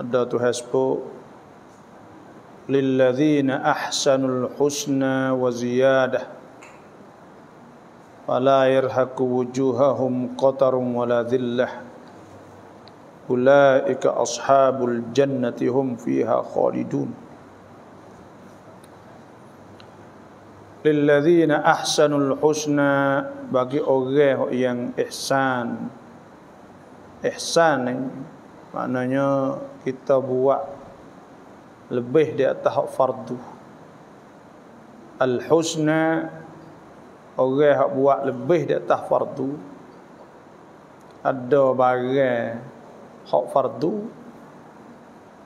ada tu hasbu lilladzina ahsanul husna wa ziyadah. Wala yarhaqu wujuhahum qatarun wala dhillah. Ulaika ashabul jannati hum fiha khalidun. Lilladzina ahsanul husna bagi orang yang ihsan ihsan maknanya kita buat lebih di atas hak fardu. Al husna orang yang buat lebih di atas fardu. Ada barang hak fardu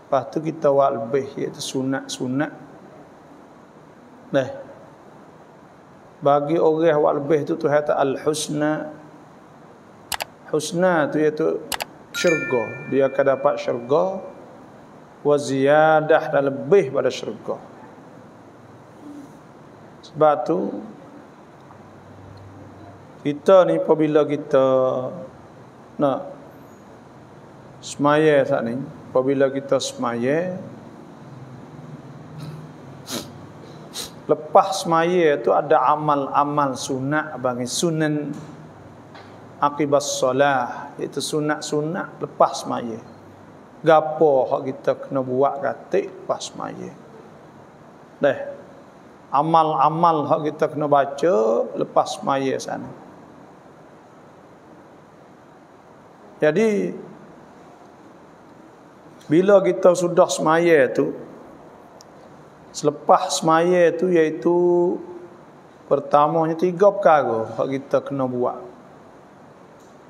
lepas tu kita buat lebih iaitu sunat-sunat. Nah, bagi orang yang lebih tu tu kata al husna husna tu iaitu syurga. Dia akan dapat syurga wa ziyadah dan lebih pada syurga. Sebab tu kita ni apabila kita nak semaya saat ni apabila kita semaya lepas semaya tu ada amal-amal sunat bagi sunan akibas solah itu sunat-sunat lepas semaya gapo hak kita kena buat katik lepas semaya deh amal-amal hak kita kena baca lepas semaya sana. Jadi bila kita sudah semaya tu selepas semaya tu iaitu pertamanya tiga perkara hak kita kena buat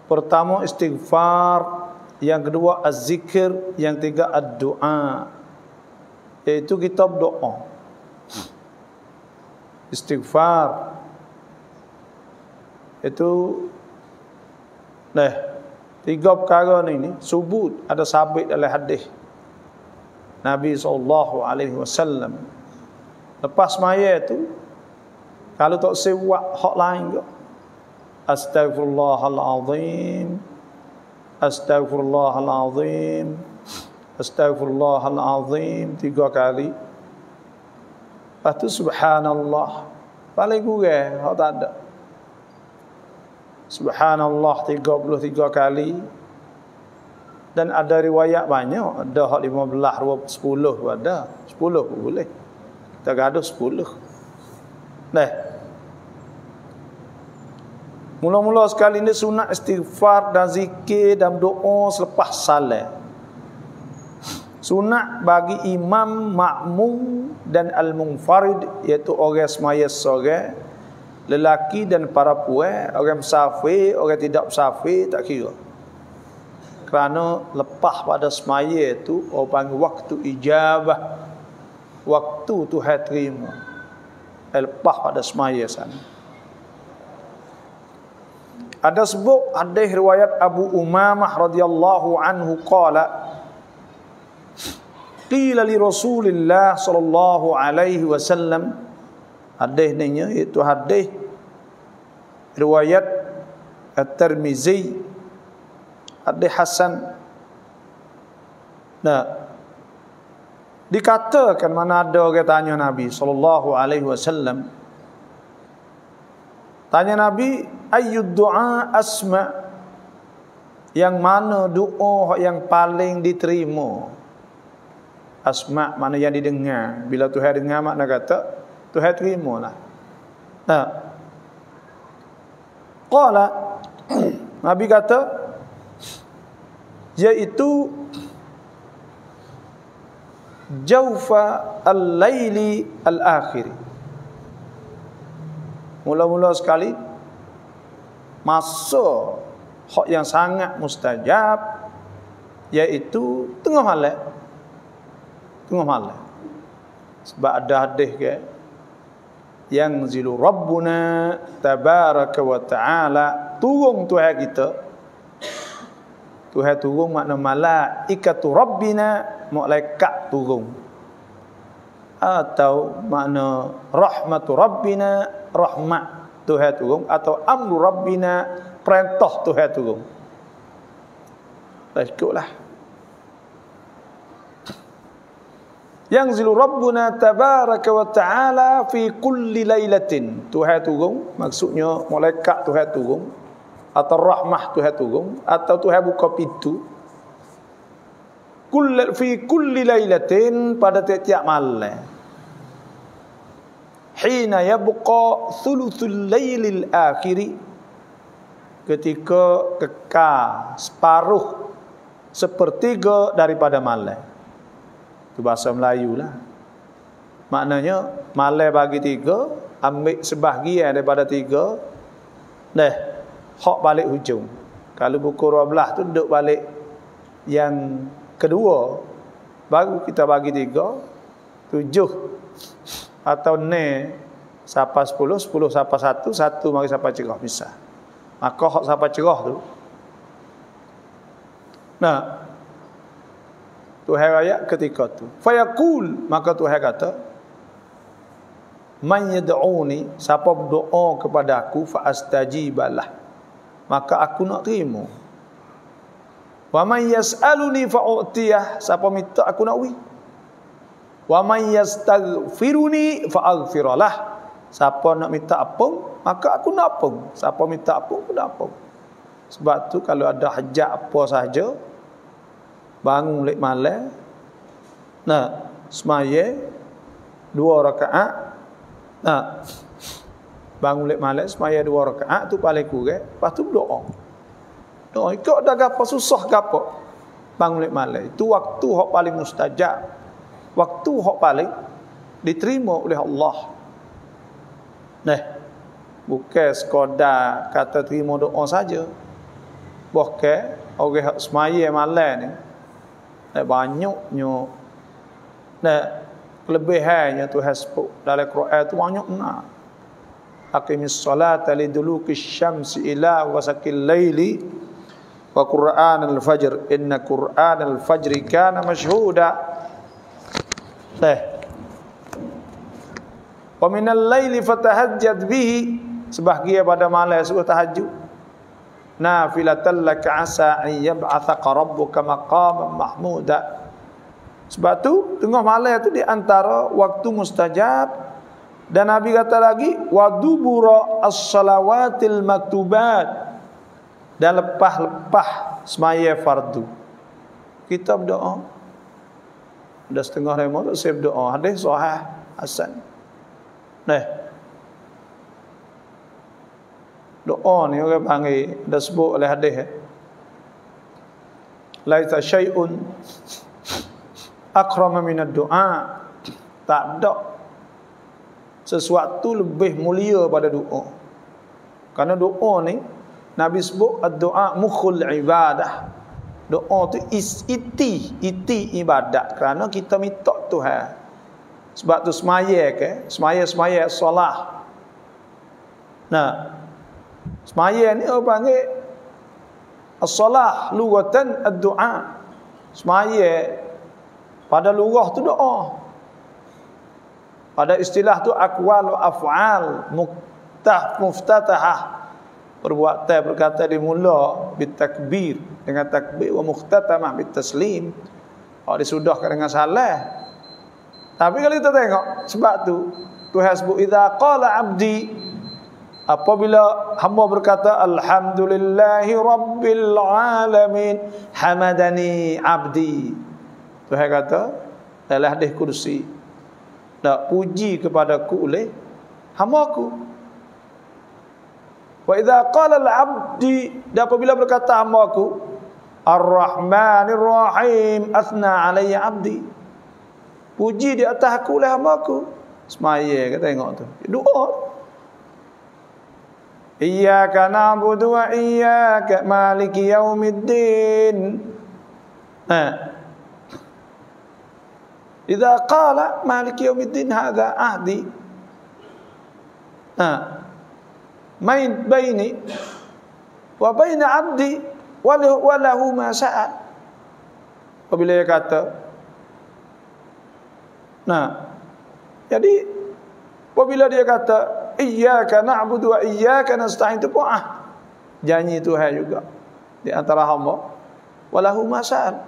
Pertama istighfar, yang kedua az-zikir, yang tiga ad-du'a. Iaitu kita berdoa. Istighfar. Itu nah, tiga perkara ni ni subut ada sabit dalam hadis. Nabi sallallahu alaihi wasallam lepas maya tu kalau tak sewak hak lain ke Astaghfirullahalazim Astaghfirullahalazim Astaghfirullahalazim Tiga kali. Lepas tu subhanallah. Paling kurang Kalau tak ada. Subhanallah 33 kali. Dan ada riwayat banyak. Ada hak 15, 20, 10 ada. 10 pun boleh. Kita gaduh 10 Nah Mula-mula sekali ini sunat istighfar dan zikir dan doa selepas salat. Sunat bagi imam, makmum dan al-munfarid iaitu orang semaya sore, lelaki dan para puan, orang musafir, orang tidak musafir tak kira. Kerana lepas pada semaya itu orang panggil waktu ijabah. Waktu Tuhan terima. Lepas pada semaya sana. Ada sebut ada riwayat Abu Umamah radhiyallahu anhu qala Qila li Rasulillah sallallahu alaihi wasallam. Hadis ni itu hadis riwayat At-Tirmizi hadis hasan. Nah dikatakan mana ada orang tanya Nabi sallallahu alaihi wasallam Tanya Nabi, ayyud du'a asma yang mana doa yang paling diterima? Asma mana yang didengar. Bila Tuhan dengar makna kata, Tuhan terima lah. Nah. Qala Nabi kata yaitu jaufa al-laili al-akhiri mula-mula sekali masa hak yang sangat mustajab iaitu tengah malam. Tengah malam. Sebab ada hadis ke yang zilu rabbuna tabaraka wa taala. Turun tuhan kita. Tuhan turun makna malaikatu rabbina malaikat turun. Atau makna rahmatu rabbina rahmat Tuhan turun atau amru rabbina perintah Tuhan turun. Dah ikutlah. Yang zilu Rabbuna tabaraka wa ta'ala fi kulli laylatin. Tuhan turun, maksudnya malaikat Tuhan turun. Atau rahmah Tuhan turun. Atau Tuhan buka pintu. Kull, fi kulli laylatin pada tiap-tiap malam. Hina yabqa thuluthul laylil akhiri. Ketika kekal separuh sepertiga daripada malam. Itu bahasa Melayu lah. Maknanya, malai bagi tiga, ambil sebahagian daripada tiga, dah, hak balik hujung. Kalau buku 12 tu duduk balik yang kedua, baru kita bagi tiga, tujuh, atau ne, siapa sepuluh, sepuluh siapa satu, satu mari siapa cerah, bisa. Maka hak siapa cerah tu, Nah, Tuhan raya ketika tu. Fayaqul maka Tuhan kata Man yad'uni siapa berdoa kepada aku fa astajibalah. Maka aku nak terima. Wa man yas'aluni fa u'tiyah siapa minta aku nak wi. Wa man yastaghfiruni fa aghfiralah. Siapa nak minta apa maka aku nak apa. Siapa minta apa aku nak apa. Sebab tu kalau ada hajat apa sahaja bangun lek malam nah semaya dua rakaat nah bangun lek malam semaya dua rakaat tu paling kurang lepas tu berdoa doa ikut dah gapo susah gapo bangun lek malam itu waktu hak paling mustajab waktu hak paling diterima oleh Allah. Nah bukan sekadar kata terima doa saja. Bukan orang semaya malam ni dan banyaknya dan kelebihannya Tuhan sebut dalam Quran itu banyak nak. Aqimis salata liduluki syamsi ila wasakil laili wa qur'an al-fajr inna qur'an al-fajr kana mashhuda teh wa minal laili fatahajjad bihi. Sebahagia pada malam subuh tahajud. Nafilatan laka asa an yab'athaka rabbuka maqaman mahmuda. Sebab tu tengah malam tu di antara waktu mustajab. Dan nabi kata lagi wa dubura as-salawatil maktubat dan lepas-lepas semaya fardu. Kita berdoa dah setengah lima tu saya berdoa. Hadis sahih hasan. Nah. Doa ni orang panggil dah sebut oleh hadis eh. laisa syai'un akrama min doa tak ada sesuatu lebih mulia pada doa. Kerana doa ni Nabi sebut doa mukhul ibadah doa tu is iti iti ibadat kerana kita minta Tuhan sebab tu semaya ke semaya semaya solat nah Semaya ni orang panggil As-salah lughatan ad-du'a. Semaya pada lughah tu doa. Pada istilah tu aqwal wa af'al muftah muftatahah. Perbuatan berkata dimula bitakbir dengan takbir wa mukhtatamah bitaslim. Oh disudahkan dengan salah. Tapi kalau kita tengok sebab tu Tuhan sebut idza qala 'abdi Apabila hamba berkata alhamdulillahi rabbil alamin hamadani abdi. Tuhan kata dalam hadis kursi nak puji kepadaku oleh hamba aku. Wa idza qala al-abdi dan apabila berkata hamba aku ar-rahmanir rahim asna alayya abdi. Puji di atas aku oleh hamba aku. Semaya kata tengok tu. Doa Iyyaka na'budu wa iyyaka maliki yaumiddin. Ha. Idza qala maliki yaumiddin hadha ahdi. Ha. Main baini wa baina 'abdi wa lahu ma sa'al. Apabila dia kata Nah. Jadi apabila dia kata iyyaka na'budu wa iyyaka nasta'in pun ah janji Tuhan juga di antara hamba walahu masal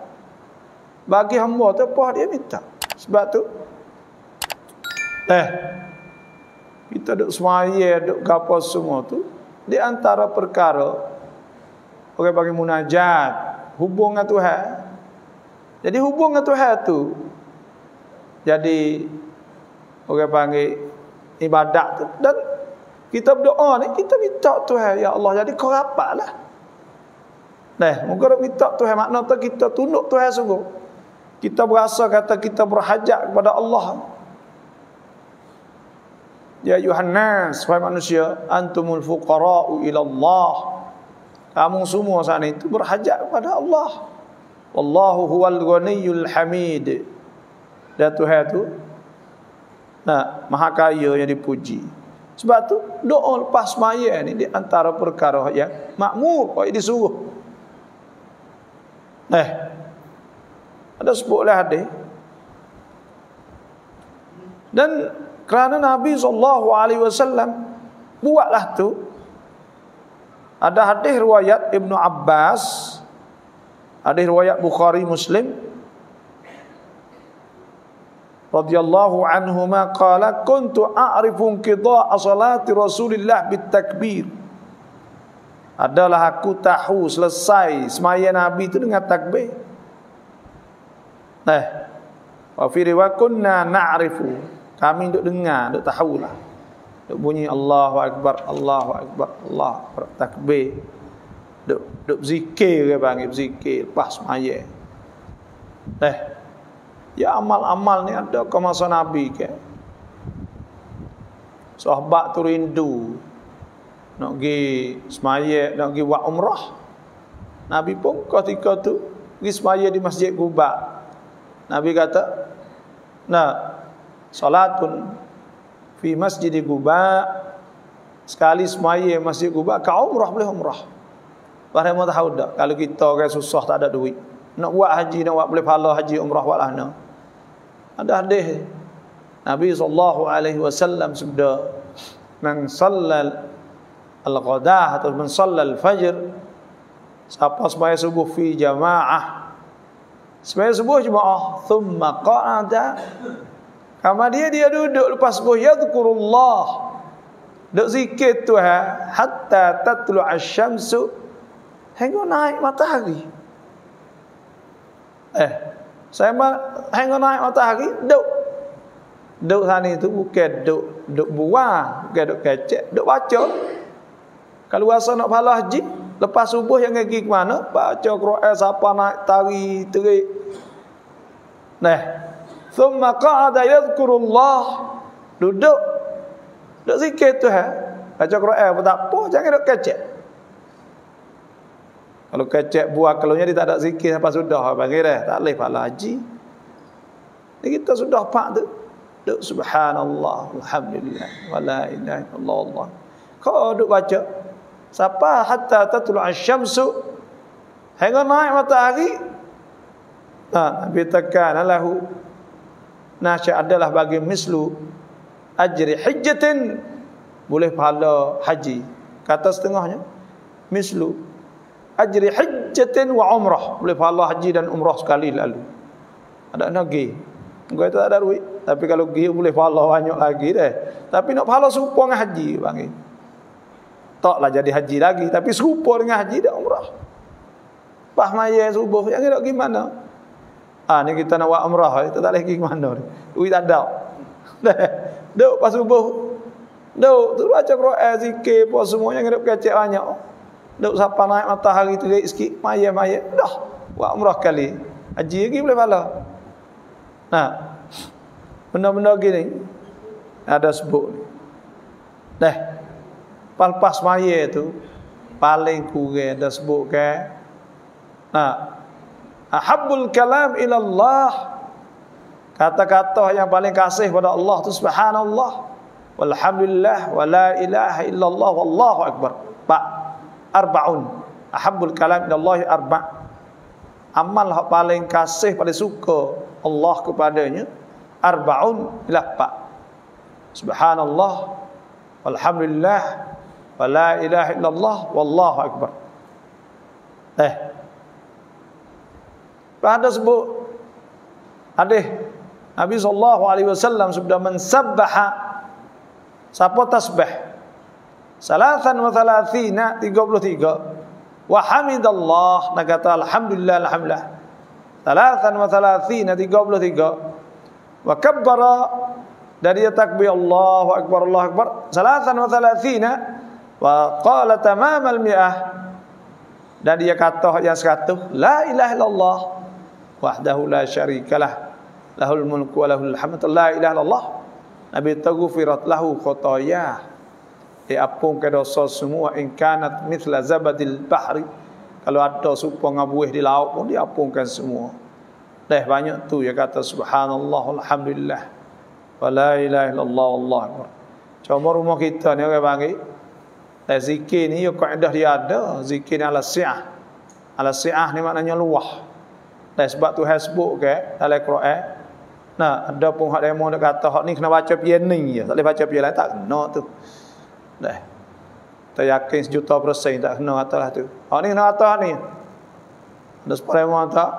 bagi hamba tu apa dia minta Sebab tu eh kita duk semaya, duk gapo semua tu di antara perkara orang bagi munajat, hubung dengan Tuhan. Jadi hubung dengan Tuhan tu jadi orang panggil ibadat tu dan kita berdoa ni kita minta Tuhan ya Allah jadi kau rapatlah. Nah, moga minta Tuhan makna tu kita tunduk Tuhan sungguh. Kita berasa kata kita berhajat kepada Allah. Ya Yohanes, wahai manusia, antumul fuqara'u ila Allah. Kamu semua saat itu berhajat kepada Allah. Wallahu huwal ghaniyyul hamid. Dan Tuhan itu nah, maha kaya yang dipuji. Sebab tu doa lepas maya ni di antara perkara yang makmur kau disuruh. Eh. Ada sebutlah hadis. Dan kerana Nabi sallallahu alaihi wasallam buatlah tu ada hadis riwayat Ibnu Abbas ada riwayat Bukhari Muslim. Radhiyallahu anhuma qala kuntu a'rifu qida salati Rasulillah bitakbir. Adalah aku tahu selesai semaya Nabi itu dengan takbir. Nah wa fi riwayat kunna na'rifu. Kami duk dengar duk tahulah duk bunyi Allahu akbar Allahu akbar Allah takbir duk duk zikir ke panggil zikir pas semaya nah Ya amal-amal ni ada ke masa Nabi ke? Sahabat tu rindu nak pergi semaya, nak pergi buat umrah. Nabi pun ketika tu pergi semaya di Masjid Quba. Nabi kata, "Nah, salatun fi Masjid Quba sekali semaya Masjid Quba kau umrah boleh umrah." Bahawa mau tahu tak? Kalau kita orang susah tak ada duit. Nak buat haji nak buat boleh pahala haji umrah buatlah nak. Ada hadis. Nabi sallallahu alaihi wasallam sabda man sallal al-ghadah atau man sallal fajr siapa sembahyang subuh fi jamaah. Sembahyang subuh jemaah thumma qa'ada kama dia dia duduk lepas subuh yadhkurullah. Duk zikir Tuhan hatta tatlu asy-syamsu hingga naik matahari. Eh saya hang naik matahari duk. Duk sana itu bukan duk duk buah bukan duk kecek duk baca. Kalau rasa nak pahala haji lepas subuh yang pergi ke mana baca Quran siapa naik tari terik. Nah thumma qa'ada yadhkurullah. Duduk. Duk zikir Tuhan. Baca Quran apa tak apa jangan duk kecek. Kalau kecek buah keluarnya dia tak ada zikir apa sudah bagi dia. Tak boleh pahala haji. Ini kita sudah pak tu. Duk subhanallah alhamdulillah wala ilaha illallah. Kau duk baca. Siapa hatta tatlu asy-syamsu hingga naik matahari. Ha nabi tekan lahu nasya adalah bagi mislu ajri hajjatin boleh pahala haji. Kata setengahnya mislu ajri hajjatin wa umrah. Boleh pahala haji dan umrah sekali lalu. Ada lagi Gua itu ada duit. Tapi kalau pergi boleh pahala banyak lagi deh. Tapi nak pahala serupa dengan haji bang taklah jadi haji lagi tapi serupa dengan haji dan umrah. Pah maya subuh yang nak gimana ah ni kita nak buat umrah kita tak lagi mana duit tak ada duk pas subuh duk tu baca Quran zikir apa semua yang ada kecek banyak Duk siapa naik matahari terik sikit, maya-maya, dah buat umrah kali. Haji lagi boleh pahala. Nah. Benda-benda gini ada sebut. Dah. Palpas maya tu paling kurang ada sebut ke. Nah. Ahabbul kalam ila Allah. Kata-kata yang paling kasih pada Allah tu subhanallah. Walhamdulillah wa la ilaha illallah wallahu akbar. Pak arbaun ahabbul kalam ilallahi arba amal yang paling kasih paling suka Allah kepadanya arbaun ila pak subhanallah walhamdulillah wala ilaha illallah wallahu akbar eh pada sebut hadis. Nabi sallallahu alaihi wasallam sudah mensabbaha siapa tasbih? Salasan wa thalathina 33 wa hamidallah nak kata alhamdulillah alhamdulillah. Salasan wa thalathina 33 wa kabbara dari takbir Allahu akbar Allahu akbar. Salasan wa thalathina wa qala tamam al mi'ah dan dia kata yang seratus la ilaha illallah wahdahu la syarikalah lahul mulku wa lahul hamd. La ilaha illallah. Nabi taghfirat lahu khotoyah. Diampunkan dosa semua. In kanat mithla zabadil bahri. Kalau ada supaya ngabuih di laut pun diampunkan semua. Dah banyak tu ya kata subhanallah alhamdulillah. Wa la ilaha illallah Allah cuma rumah kita ni orang panggil dan zikir ni ya kaedah dia ada. Zikir ni ala si'ah. Ala si'ah ni maknanya luah. Dan sebab tu hasbuk ke dalam Quran. Nah, ada pun hak demo nak kata hak ni kena baca pian ni je. Tak boleh baca pian lain tak kena tu. Dah. Kita yakin sejuta persen tak kena kata lah tu. Hak ni kena kata hak ni. Ada sepuluh demo tak.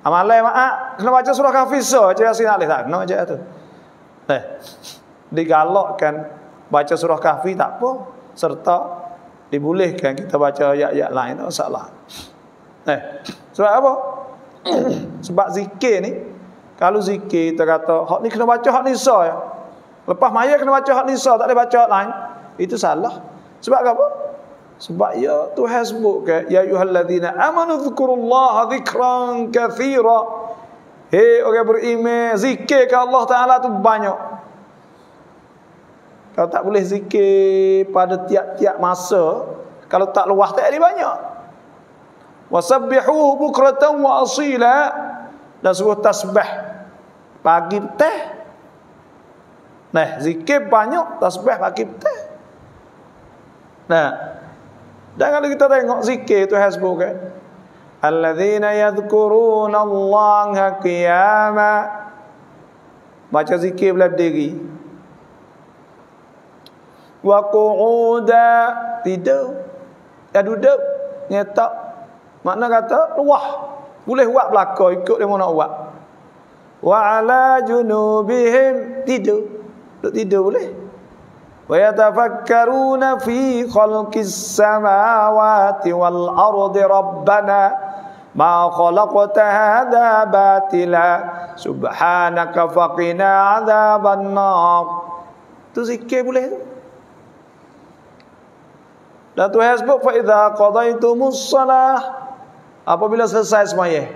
Amalai mak kena baca surah kafir so je asin alih tak kena je tu. Dah. Digalakkan baca surah kafir tak apa serta dibolehkan kita baca ayat-ayat lain tak masalah. Eh, sebab apa? sebab zikir ni kalau zikir kita kata hak ni kena baca hak nisa ya. Lepas maya kena baca hak nisa tak boleh baca hak lain. Itu salah. Sebab apa? Sebab ya Tuhan sebut ke ya ayyuhallazina amanu dzkurullaha dzikran katsira. Hei orang beriman, zikir ke Allah Taala tu banyak. Kalau tak boleh zikir pada tiap-tiap masa, kalau tak luah tak ada banyak. Wasabbihu bukratan wa asila dan suruh tasbih pagi teh. Nah, zikir banyak, tasbih pagi teh. Nah, dan kalau kita tengok zikir itu hasbuk kan. Alladzina yadhkuruna Allah qiyama. Baca zikir bila diri wa qu'uda tidur ya duduk nyetak makna kata luah boleh buat belaka ikut dia nak buat. Wa ala junubihim tidur. Duduk tidur boleh. Wa yatafakkaruna fi khalqis samawati wal ardi rabbana ma khalaqta hadha batila. Subhanaka faqina adzaban nar. Tu zikir boleh tu. Dan Tuhan sebut fa idza qadaitumus shalah apabila selesai sembahyang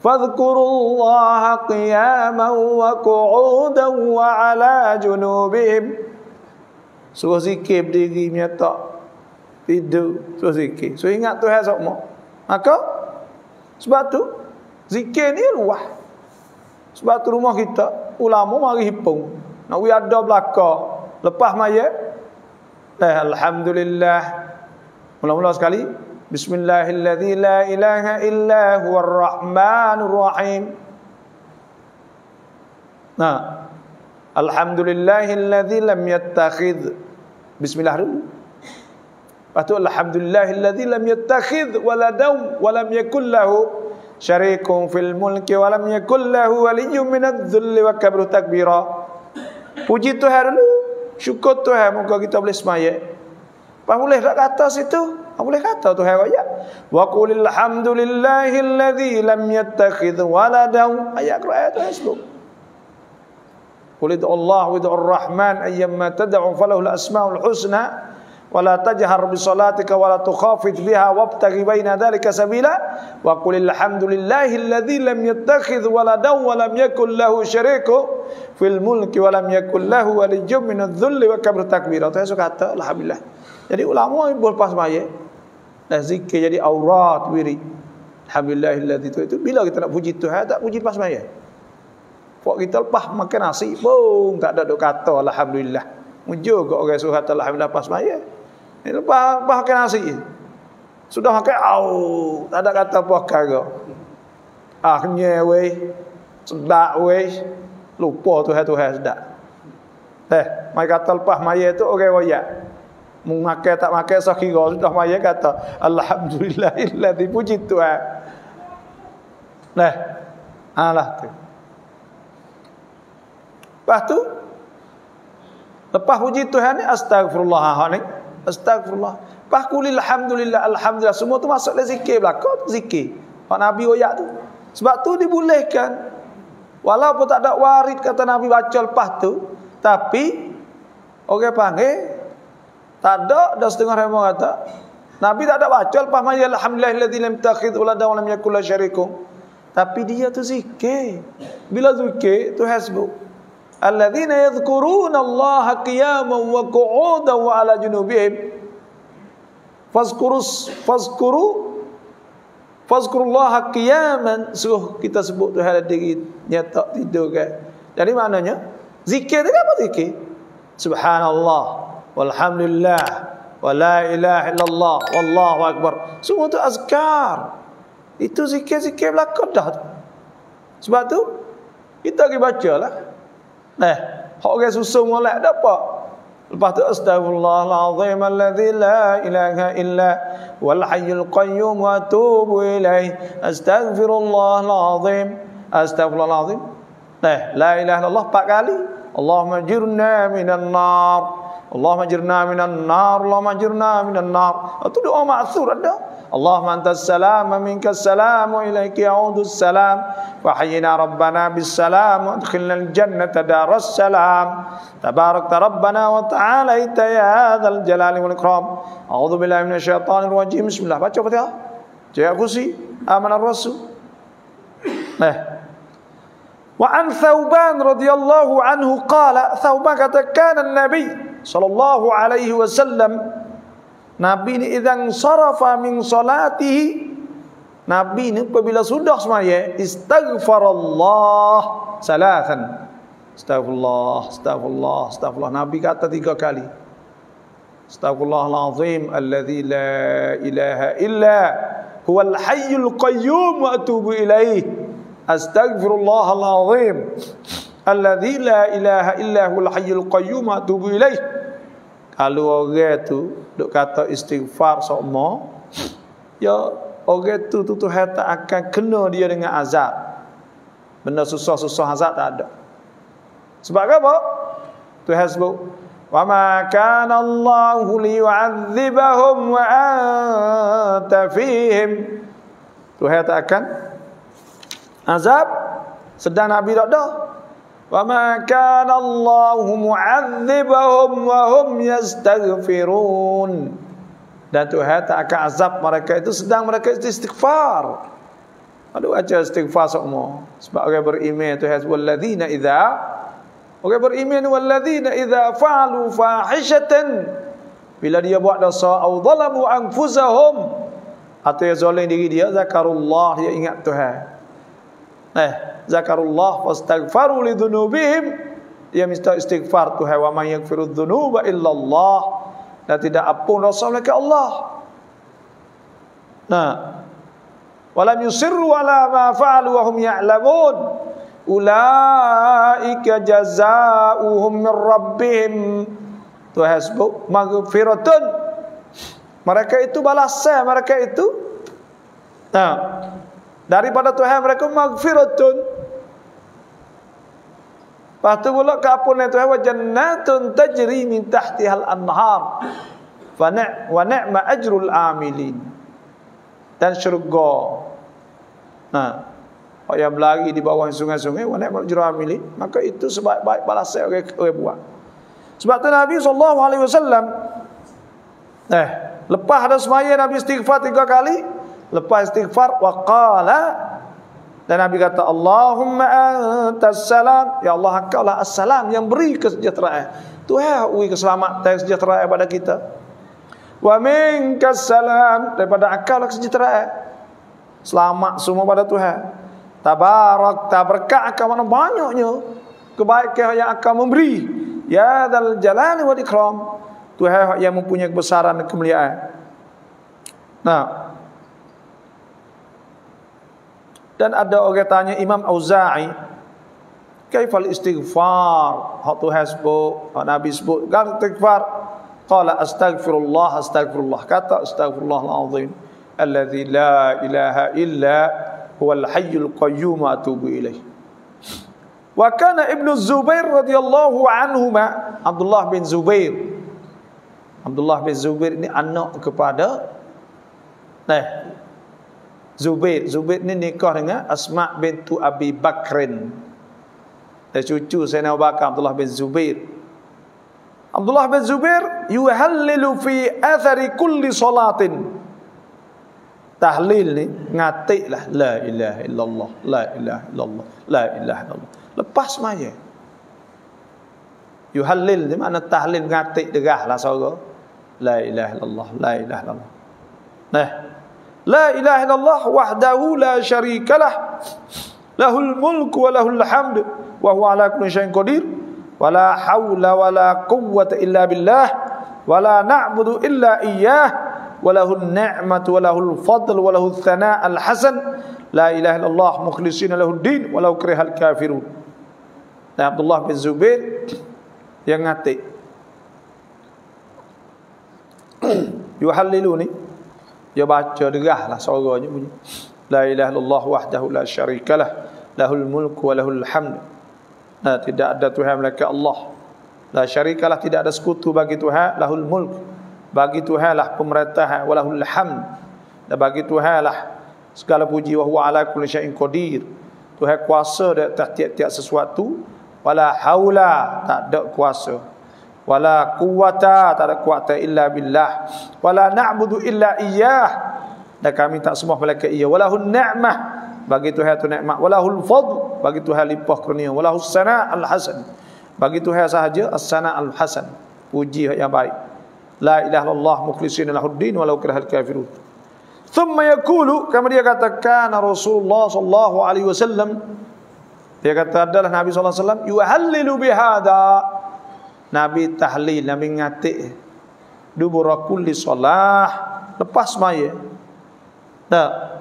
fadhkurullaha qiyaman wa qu'udan wa ala junubihim. Suruh zikir berdiri menyata tidur suruh zikir. So ingat Tuhan semua maka sebab tu zikir ni luah sebab tu rumah kita ulama mari hipung. Nak we ada belaka lepas mayat Eh, Alhamdulillah. Mula-mula sekali. Bismillahilladzi la ilaha illa huwar rahmanur rahim. Nah. Alhamdulillahilladzi lam yattakhidh. Bismillah dulu. Lepas tu alhamdulillahilladzi lam yattakhidh waladan wa lam yakul lahu syarikun fil mulki wa lam yakul lahu waliyyun minadh-dhulli wa kabru takbira. Puji Tuhan dulu. Syukur Tuhan muka kita boleh semaya. Apa boleh tak kata situ? أقول كاتا تو هوا وقول الحمد لله الذي لم يتخذ ولدا. أي أقرأ آية تحسبه قل ادعو الله وادعوا الرحمن أيما تدعو فله الأسماء الحسنى. ولا تجهر بصلاتك ولا تخافت بها وابتغي بين ذلك سبيلا. وقل الحمد لله الذي لم يتخذ ولدا ولم يكن له شريك في الملك ولم يكن له ولي من الذل وكبر تكبيرا. الحمد لله. يعني Jadi ulama berpas mayat dan zikir jadi aurat wirid alhamdulillahilladzi itu, itu bila kita nak puji Tuhan tak puji pas maya Pok kita lepas makan nasi pun tak ada dok kata alhamdulillah. Mujur ke orang suruh kata alhamdulillah pas maya. Ni lepas lepas makan nasi. Sudah makan au, tak ada kata apa kara. Ah nye we. Sedap we. Lupa tu tu sedap. Eh, mai kata lepas maya tu orang royak. Mu makan tak sah kira sudah maya kata alhamdulillah illa dipuji Tuhan. Nah. Alah tu. Lepas tu lepas puji Tuhan ni astagfirullah ha ni. Astagfirullah. Lepas kulil alhamdulillah alhamdulillah semua tu masuk dalam zikir belaka zikir. Pak Nabi royak tu. Sebab tu dibolehkan. Walaupun tak ada warid kata Nabi baca lepas tu, tapi orang panggil tak ada dah setengah remo kata. Nabi tak ada baca lepas mai alhamdulillahilladzi lam takhidh walada wa lam yakul syarikum. Tapi dia tu zikir. Bila zikir tu hasbu. Alladzina yadhkuruna Allah qiyaman wa qu'udan wa ala junubihim. Fazkuru fazkuru fazkurullah qiyaman suruh kita sebut Tuhan diri nyata tidur kan. Jadi maknanya zikir tu apa zikir? Subhanallah walhamdulillah wa la ilaha illallah wallahu akbar. Semua tu azkar. Itu zikir-zikir belakang dah. Sebab tu kita pergi bacalah. Eh, hak orang susun molek dak apa? Lepas tu astagfirullahalazim alladzi la ilaha illa wal hayyul qayyum wa atubu ilaih. Astagfirullahalazim. Astagfirullahalazim. Eh, la ilaha illallah empat kali. Allahumma jirna minan nar. Allahumma jirna minan nar. Allahumma jirna minan nar. Itu doa ma'thur ada. اللهم أنت السلام ومنك السلام وإليك يعود السلام وحينا ربنا بالسلام وادخلنا الجنة دار السلام تبارك ربنا وتعالى يا ذا الجلال والإكرام أعوذ بالله من الشيطان الرجيم بسم الله baca Fatihah Jaya kursi Aman Rasul Nah وعن ثوبان رضي الله عنه قال ثوبان كان النبي sallallahu alaihi wasallam nabi ni idzan sarafa min salatihi nabi ni apabila sudah semaya istaghfarallah salatan astaghfirullah astaghfirullah astaghfirullah. Nabi kata tiga kali astaghfirullah alazim alladhi la ilaha illa huwal hayyul qayyum wa atubu ilaihi astaghfirullah alazim alladzi la ilaha illa huwal hayyul qayyum wa atubu ilaih. Kalau orang tu duk kata istighfar sokmo, ya orang tu tu Tuhan tak akan kena dia dengan azab. Benda susah-susah azab tak ada. Sebab apa? Tuhan sebut, "Wa ma kana Allahu liyu'adzibahum wa anta fihim." Tak akan azab sedang Nabi tak ada. وما كان الله معذبهم وهم يستغفرون dan Tuhan tak akan azab mereka itu sedang mereka istighfar ada baca istighfar semua sebab orang beriman Tuhan walladzina idza orang beriman walladzina idza fa'alu fahishatan bila dia buat dosa au zalamu anfusahum atau yang zalim diri dia zakarullah dia ingat Tuhan eh zakarullah wastaghfaru lidzunubihim dia minta istighfar Tuhan wa man yaghfiru dzunuba illallah. Dan tidak ampun dosa mereka Allah. Nah. Walam yusirru ala ma fa'alu wa hum ya'lamun. Ulaika jazaohum min rabbihim. Tuhan sebut maghfiratun. Mereka itu balasan mereka itu. Nah. Daripada Tuhan mereka maghfiratun Lepas tu pula ke apa ni Tuhan wa jannatun tajri min tahtihal anhar. Na' wa ni'ma ajrul amilin. Dan syurga. Nah. Orang yang berlari di bawah sungai-sungai wa ni'ma ajrul amilin, maka itu sebaik-baik balasan orang, orang buat. Sebab tu Nabi sallallahu alaihi wasallam eh lepas ada semaya Nabi istighfar tiga kali, lepas istighfar wa qala dan Nabi kata Allahumma antas salam. Ya Allah engkau lah assalam yang beri kesejahteraan. Tuhan beri keselamatan kesejahteraan kepada kita. Wa minkas salam. Daripada engkau lah kesejahteraan. Selamat semua pada Tuhan. Tabarak tabarkah akan mana banyaknya Kebaikan yang akan memberi. Ya dal jalani wa ikram. Tuhan yang mempunyai kebesaran dan kemuliaan. Nah Dan ada orang tanya Imam Auza'i, "Kaifal istighfar?" Hak tu hasbu, hak Nabi sebut, kan istighfar. Qala astaghfirullah, astaghfirullah. Kata astaghfirullahalazim, alladzi la ilaha illa huwal hayyul qayyum atubu ilaih. Wa kana Ibnu Zubair radhiyallahu anhu ma Abdullah bin Zubair. Abdullah bin Zubair ini anak kepada Nah. Zubair, Zubair ni nikah dengan Asma bintu Abi Bakrin. Dan cucu Sayyidina Abu Bakar Abdullah bin Zubair. Abdullah bin Zubair yuhallilu fi athari kulli salatin. Tahlil ni ngatiklah la ilaha illallah la ilaha illallah la ilaha illallah. Lepas maya. Yuhallil di mana tahlil ngatik derahlah suara. La ilaha illallah la ilaha illallah. Nah La ilaha illallah wahdahu la syarikalah. Lahul mulk wa lahul hamd wa huwa ala kulli syai'in qadir. Wala haula wala quwwata illa billah. Wala na'budu illa iyyah. Walahul ni'matu walahul fadl walahul thana' al hasan. La ilaha illallah mukhlisina lahud din walau karihal kafirun. Nah, Abdullah bin Zubair yang ngatik. Yuhalliluni dia baca derah lah suaranya bunyi. La ilaha illallah wahdahu la syarikalah. Lahul mulku wa lahul hamd. Nah tidak ada tuhan melainkan Allah. La syarikalah tidak ada sekutu bagi Tuhan lahul mulk. Bagi Tuhan lah pemerintahan walahul hamd. Dan bagi Tuhan lah segala puji wa huwa ala kulli syai'in qadir. Tuhan kuasa di atas tiap-tiap sesuatu. Wala haula tak ada kuasa wala quwata tak ada kuasa illa billah. Wala na'budu illa iyyah. Dan kami tak semua malaikat ia. Walahun ni'mah bagi Tuhan tu nikmat. Walahul fadl bagi Tuhan limpah kurnia walahus sana al hasan bagi Tuhan sahaja as-sana al hasan puji yang baik. La ilaha illallah mukhlisina lahuddin walau karahal kafirun. Thumma yaqulu kama dia katakan Rasulullah sallallahu alaihi wasallam. Dia kata adalah Nabi sallallahu alaihi wasallam yuhallilu bihadha Nabi tahlil Nabi ngatik dubur kulli salah lepas maya tak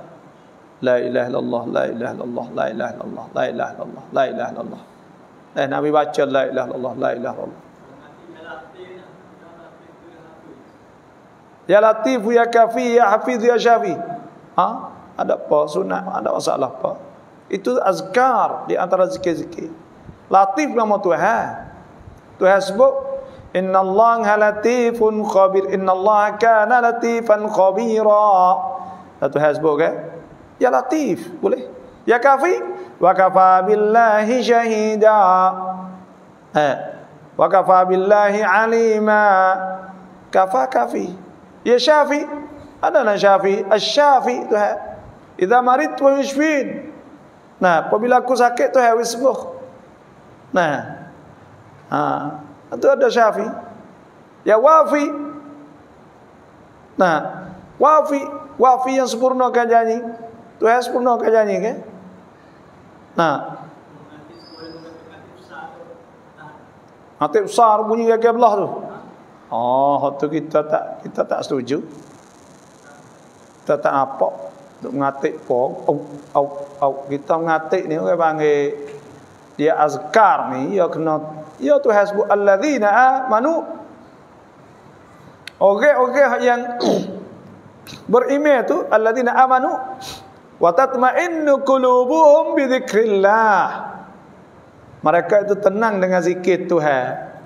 La ilaha illallah la ilaha illallah la ilaha illallah la ilaha illallah la ilaha illallah Eh Nabi baca la ilaha illallah la ilaha illallah Ya Latif, Ya Kafi, Ya Hafiz, Ya Syafi. Ha? Ada apa? Sunat, ada masalah apa? Itu azkar di antara zikir-zikir. Latif nama Tuhan. Tuhan sebut, Inna Allah latifun khabir. Inna Allah kana latifan khabira. Dan Tuhan sebut kan? Ya Latif, boleh. Ya Kafi, Wa kafa billahi syahida. Ha. Wa kafa billahi alima. Kafa kafi. Ya Syafi, ada nak Syafi, Asy-Syafi Tuhan. Idza marid wa yushfin. Nah, apabila aku sakit Tuhan wis sembuh. Nah. Ha, itu ada Syafi. Ya Wafi. Nah, Wafi, Wafi yang sempurnakan janji. Tuhan sempurnakan janji kan? Nah. Hati besar bunyi kaki belah tu. Oh, waktu kita tak kita tak setuju. Kita tak nampak untuk ngatik pun. Au, au, au. Kita ngatik ni orang panggil dia azkar ni, ya kena ya tu hasbu alladzina amanu. Okey-okey yang beriman tu alladzina amanu wa tatma'innu qulubuhum bi dzikrillah. Mereka itu tenang dengan zikir Tuhan.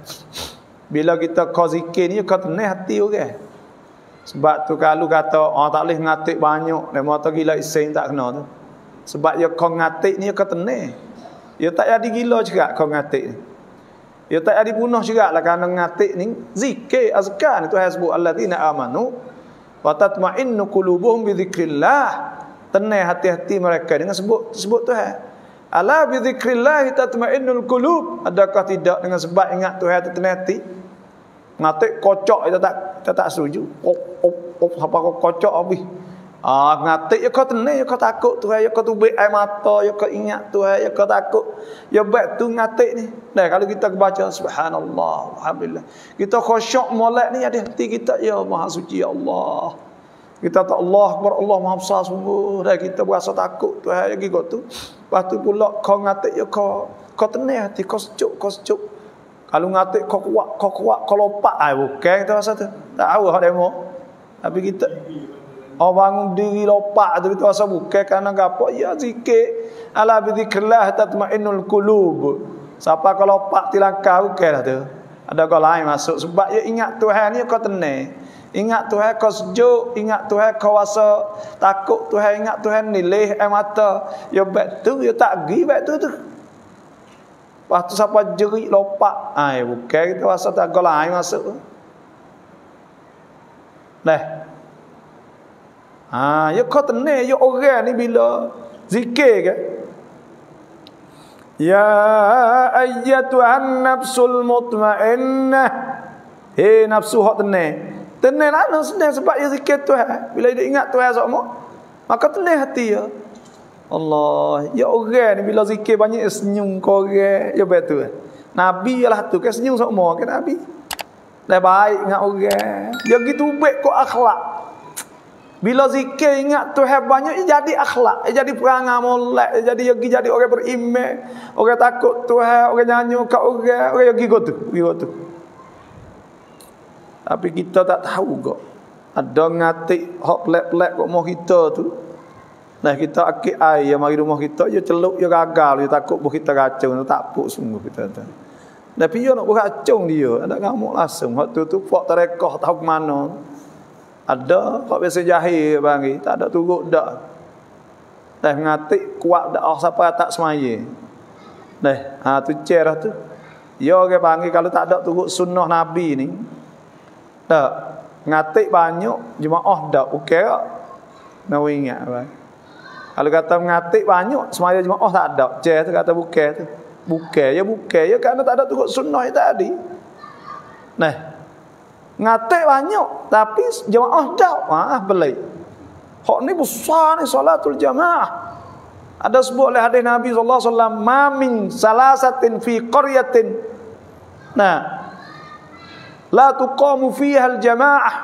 Bila kita kau zikir ni kau tenang hati orang. Sebab tu kalau kata oh tak boleh ngatik banyak dan mata gila ising tak kena tu. Sebab ya kau ngatik ni kau tenang. Ya tak jadi gila juga kau ngatik ni. Ya tak jadi bunuh juga lah kerana ngatik ni zikir azkar itu hasbu alladzina amanu wa tatma'innu qulubuhum bi dzikrillah. Tenang hati-hati mereka dengan sebut sebut Tuhan. Ala bi dzikrillah tatma'innul qulub. Adakah tidak dengan sebab ingat Tuhan tenang hati? ngatik kocok kita tak kita tak setuju op op op apa kau kocok habis ah ngatik ya kau tenang ya kau takut tu ya kau tubik air mata ya kau ingat tu ya kau takut. Ya baik tu ngatik ni. Nah kalau kita baca subhanallah alhamdulillah. Kita khusyuk molek ni ada hati kita ya maha suci ya Allah. Kita tak Allah akbar Allah maha besar sungguh. Dah kita berasa takut tu ya gitu tu. Lepas tu pula kau ngatik ya kau kau tenang hati kau sejuk kau sejuk. Kalau ngatik kau kuat, kau kuat, kau lopak. Ah, bukan kita rasa tu. Tak tahu hak demo. Tapi kita... Orang diri lopak tu itu asal bukan kerana apa? Ya zikir. Ala bi zikrillah tatmainnul qulub. Siapa kalau lopak tilangkah bukan lah tu. Ada kau lain masuk sebab ya ingat Tuhan ni kau tenang. Ingat Tuhan kau sejuk, ingat Tuhan kau rasa takut Tuhan, ingat Tuhan nilai air mata. Ya tu, ya tak pergi baik tu. Lepas tu siapa jerit lopak. Ay, bukan kita rasa tak kau lain masuk tu. Ha, ya kau tenang, ya orang ni bila zikir ke? Ya ayyatuhan nafsul mutmainnah. Hei nafsu hak tenang. Lah nak senang sebab dia zikir Tuhan. Bila dia ingat Tuhan semua, maka tenang hati ya. Allah, ya orang ni bila zikir banyak senyum kau orang, ya betul. Nabi lah tu kan senyum semua kan Nabi. Dah baik dengan orang. Dia gitu baik kau akhlak. Bila zikir ingat Tuhan banyak jadi akhlak, jadi perangai molek, jadi ia jadi orang beriman, orang takut Tuhan, orang nyanyi kat orang, orang pergi gotu, pergi gotu. Tapi kita tak tahu kok. Ada ngatik hok pelak-pelak kok mau kita tu. Nah kita akik air yang mari rumah kita, dia celup, dia gagal, dia takut buh kita kacau, tak puk sungguh kita tu. Tapi dia nak kacau dia, ada ngamuk langsung. Waktu tu pak terekoh tahu ke mana. Ada kok biasa jahil bagi, tak ada turut dak. Dah ngatik kuat dak oh, siapa tak semaya. Dah, ha tu cerah tu. Yo ke panggil kalau tak ada turut sunnah Nabi ni. Tak ngatik banyak jemaah dak okey tak? Nak ingat bang. Kalau kata ngatik banyak semaya jemaah tak ada. Cer tu kata bukan tu. Bukan ya bukan ya kerana tak ada turut sunnah tadi. Nah, Ngatik banyak tapi jemaah dah. Ah belai. Hak ni besar ni solatul jamaah. Ada sebut oleh hadis Nabi sallallahu alaihi wasallam, "Ma min salasatin fi qaryatin." Nah. La tuqamu fiha al-jamaah.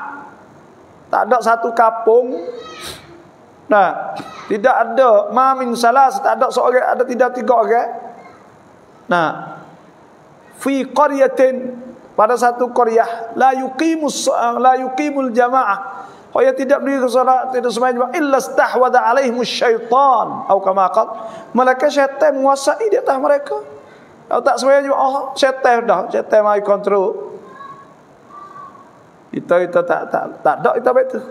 Tak ada satu kampung. Nah, tidak ada ma min salas, tak ada seorang, ada tidak tiga orang. Nah, fi qaryatin pada satu qaryah la yuqimus la yuqimul jamaah. Kaya tidak berdiri solat tidak sembahyang jemaah illa stahwada alaihim syaitan. Atau kama qal malaikat syaitan menguasai di atas mereka. Kalau tak sembahyang jemaah oh, syaitan dah syaitan mai kontrol. Kita kita tak tak tak ada kita betul.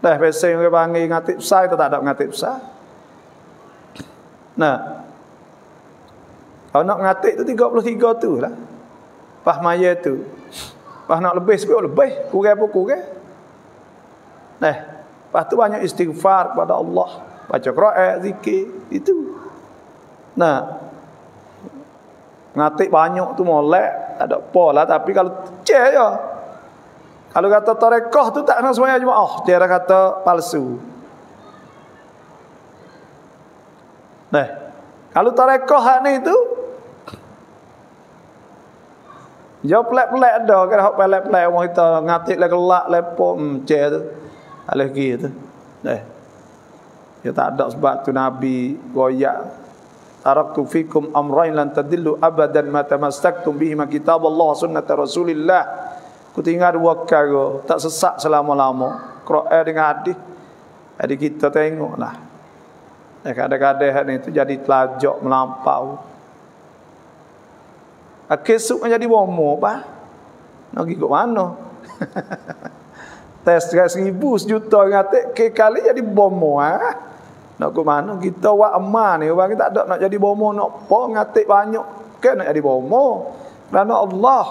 Dah biasa yang panggil ngatip besar kita tak ada ngatip besar. Nah. Kalau nak ngatik tu 33 tu lah Pah maya tu. Pah nak lebih sebab lebih, kurang pun kurang. Nah, pah tu banyak istighfar kepada Allah, baca Quran, zikir, itu. Nah. Ngatik banyak tu molek, tak ada apa lah tapi kalau cek ya. Kalau kata tarekah tu tak nak semuanya cuma oh, dia kata palsu. Nah, kalau tarekah ni tu Jo pelak-pelak dah kan hok pelak-pelak orang kita ngatik lah kelak lepo mce tu. Lagi tu. Eh. Ya tak ada sebab tu Nabi goyak taraktu fikum amrain lan tadillu abadan ma tamassaktum bihi ma kitab Allah sunnat Rasulillah. Ku tinggal dua perkara tak sesak selama-lama. Quran dengan hadis. Jadi kita tengoklah. Eh kadang-kadang ni tu jadi telajak melampau. Kesuk jadi bomo apa? Nak pergi ke mana? Tes seribu sejuta ngatik ke kali jadi bomo ha? Nak ke mana? Kita wak emak ni orang tak ada nak jadi bomo nak apa ngatik banyak. Bukan nak jadi bomo. Kerana Allah.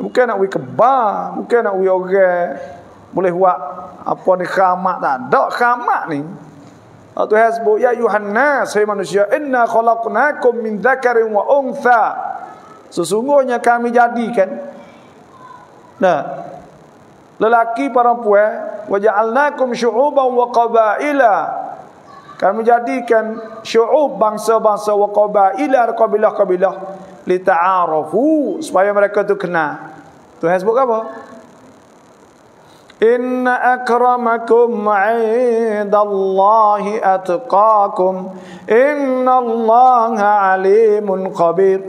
Bukan nak pergi kebar, bukan nak pergi orang boleh buat apa ni khamak tak ada khamak ni. Tuhan sebut ya Yuhannas hai manusia inna khalaqnakum min dzakarin wa untha. Sesungguhnya kami jadikan nah lelaki perempuan wa ja'alnakum syu'uban wa qabaila. Kami jadikan syu'ub bangsa-bangsa wa qabaila kabilah-kabilah li ta'arafu supaya mereka tu kenal. Tuhan sebut apa? إن أكرمكم عند الله أتقاكم إن الله عليم خبير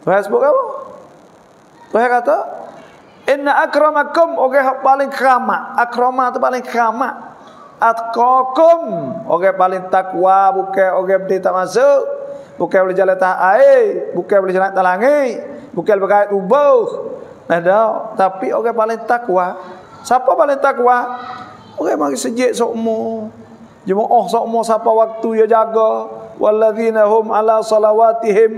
Tuhan sebut apa? Tuhan kata Inna akramakum orang yang paling keramat. Akrama tu paling keramat. Atqakum orang paling takwa bukan orang yang tak masuk. Bukan boleh jalan tak air, bukan boleh jalan tak langit, bukan berkait tubuh. Nah, dah. Tapi orang paling takwa. Siapa paling takwa? Orang mari sejik sokmo. Jemaah sokmo siapa waktu ya jaga. Walladzina hum ala salawatihim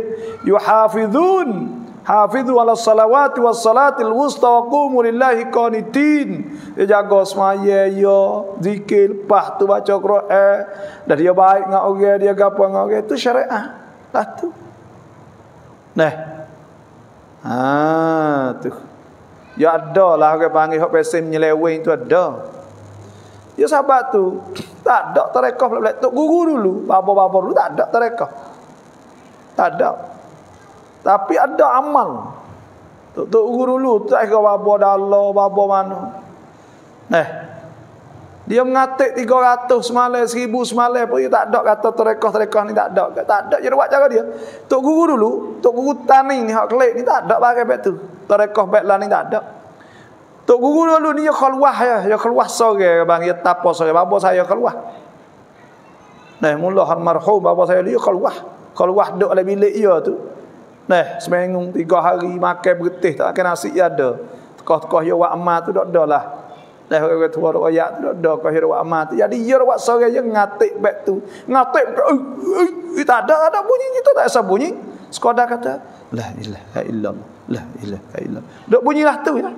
yuhafizun hafizu ala salawati was salatil wusta wa qumu lillahi qanitin dia jaga semaya ya zikir lepas tu baca Quran dan dia baik dengan orang dia gapo dengan orang itu syariat lah tu nah ha tu ya ada lah orang panggil hok pesim nyeleweng tu ada ya sahabat tu tak ada tarekah pula tu guru dulu bapa-bapa dulu tak ada tarekah tak ada tapi ada amal. Tok tok guru dulu tak kau babo dalo babo mana. Eh. Dia mengatik 300 semalam, 1000 semalam pun dia tak ada kata terekah-terekah ni tak ada. Tak ada je buat cara dia. Tok guru dulu, tok guru tani ni hak kelik ni tak ada pakai bet tu. Terekah bet lah ni tak ada. Tok guru dulu ni dia keluar ya, dia keluar sore bang, dia tapo sore babo saya keluar. Nah, mula marhum babo saya dia keluar. Keluar duk dalam bilik dia tu. Nah, seminggu tiga hari makan bertih tak kena nasi ada. Tokoh-tokoh ya wak amat tu dak lah. Dah orang tua ayak tu dak kau hira wak amat tu. Jadi ya wak sore je ngatik bek tu. Ngatik tak ada ada bunyi itu tak asa bunyi. Sekolah kata la ilaha illallah. La ilaha illallah. Dak bunyilah tu ya.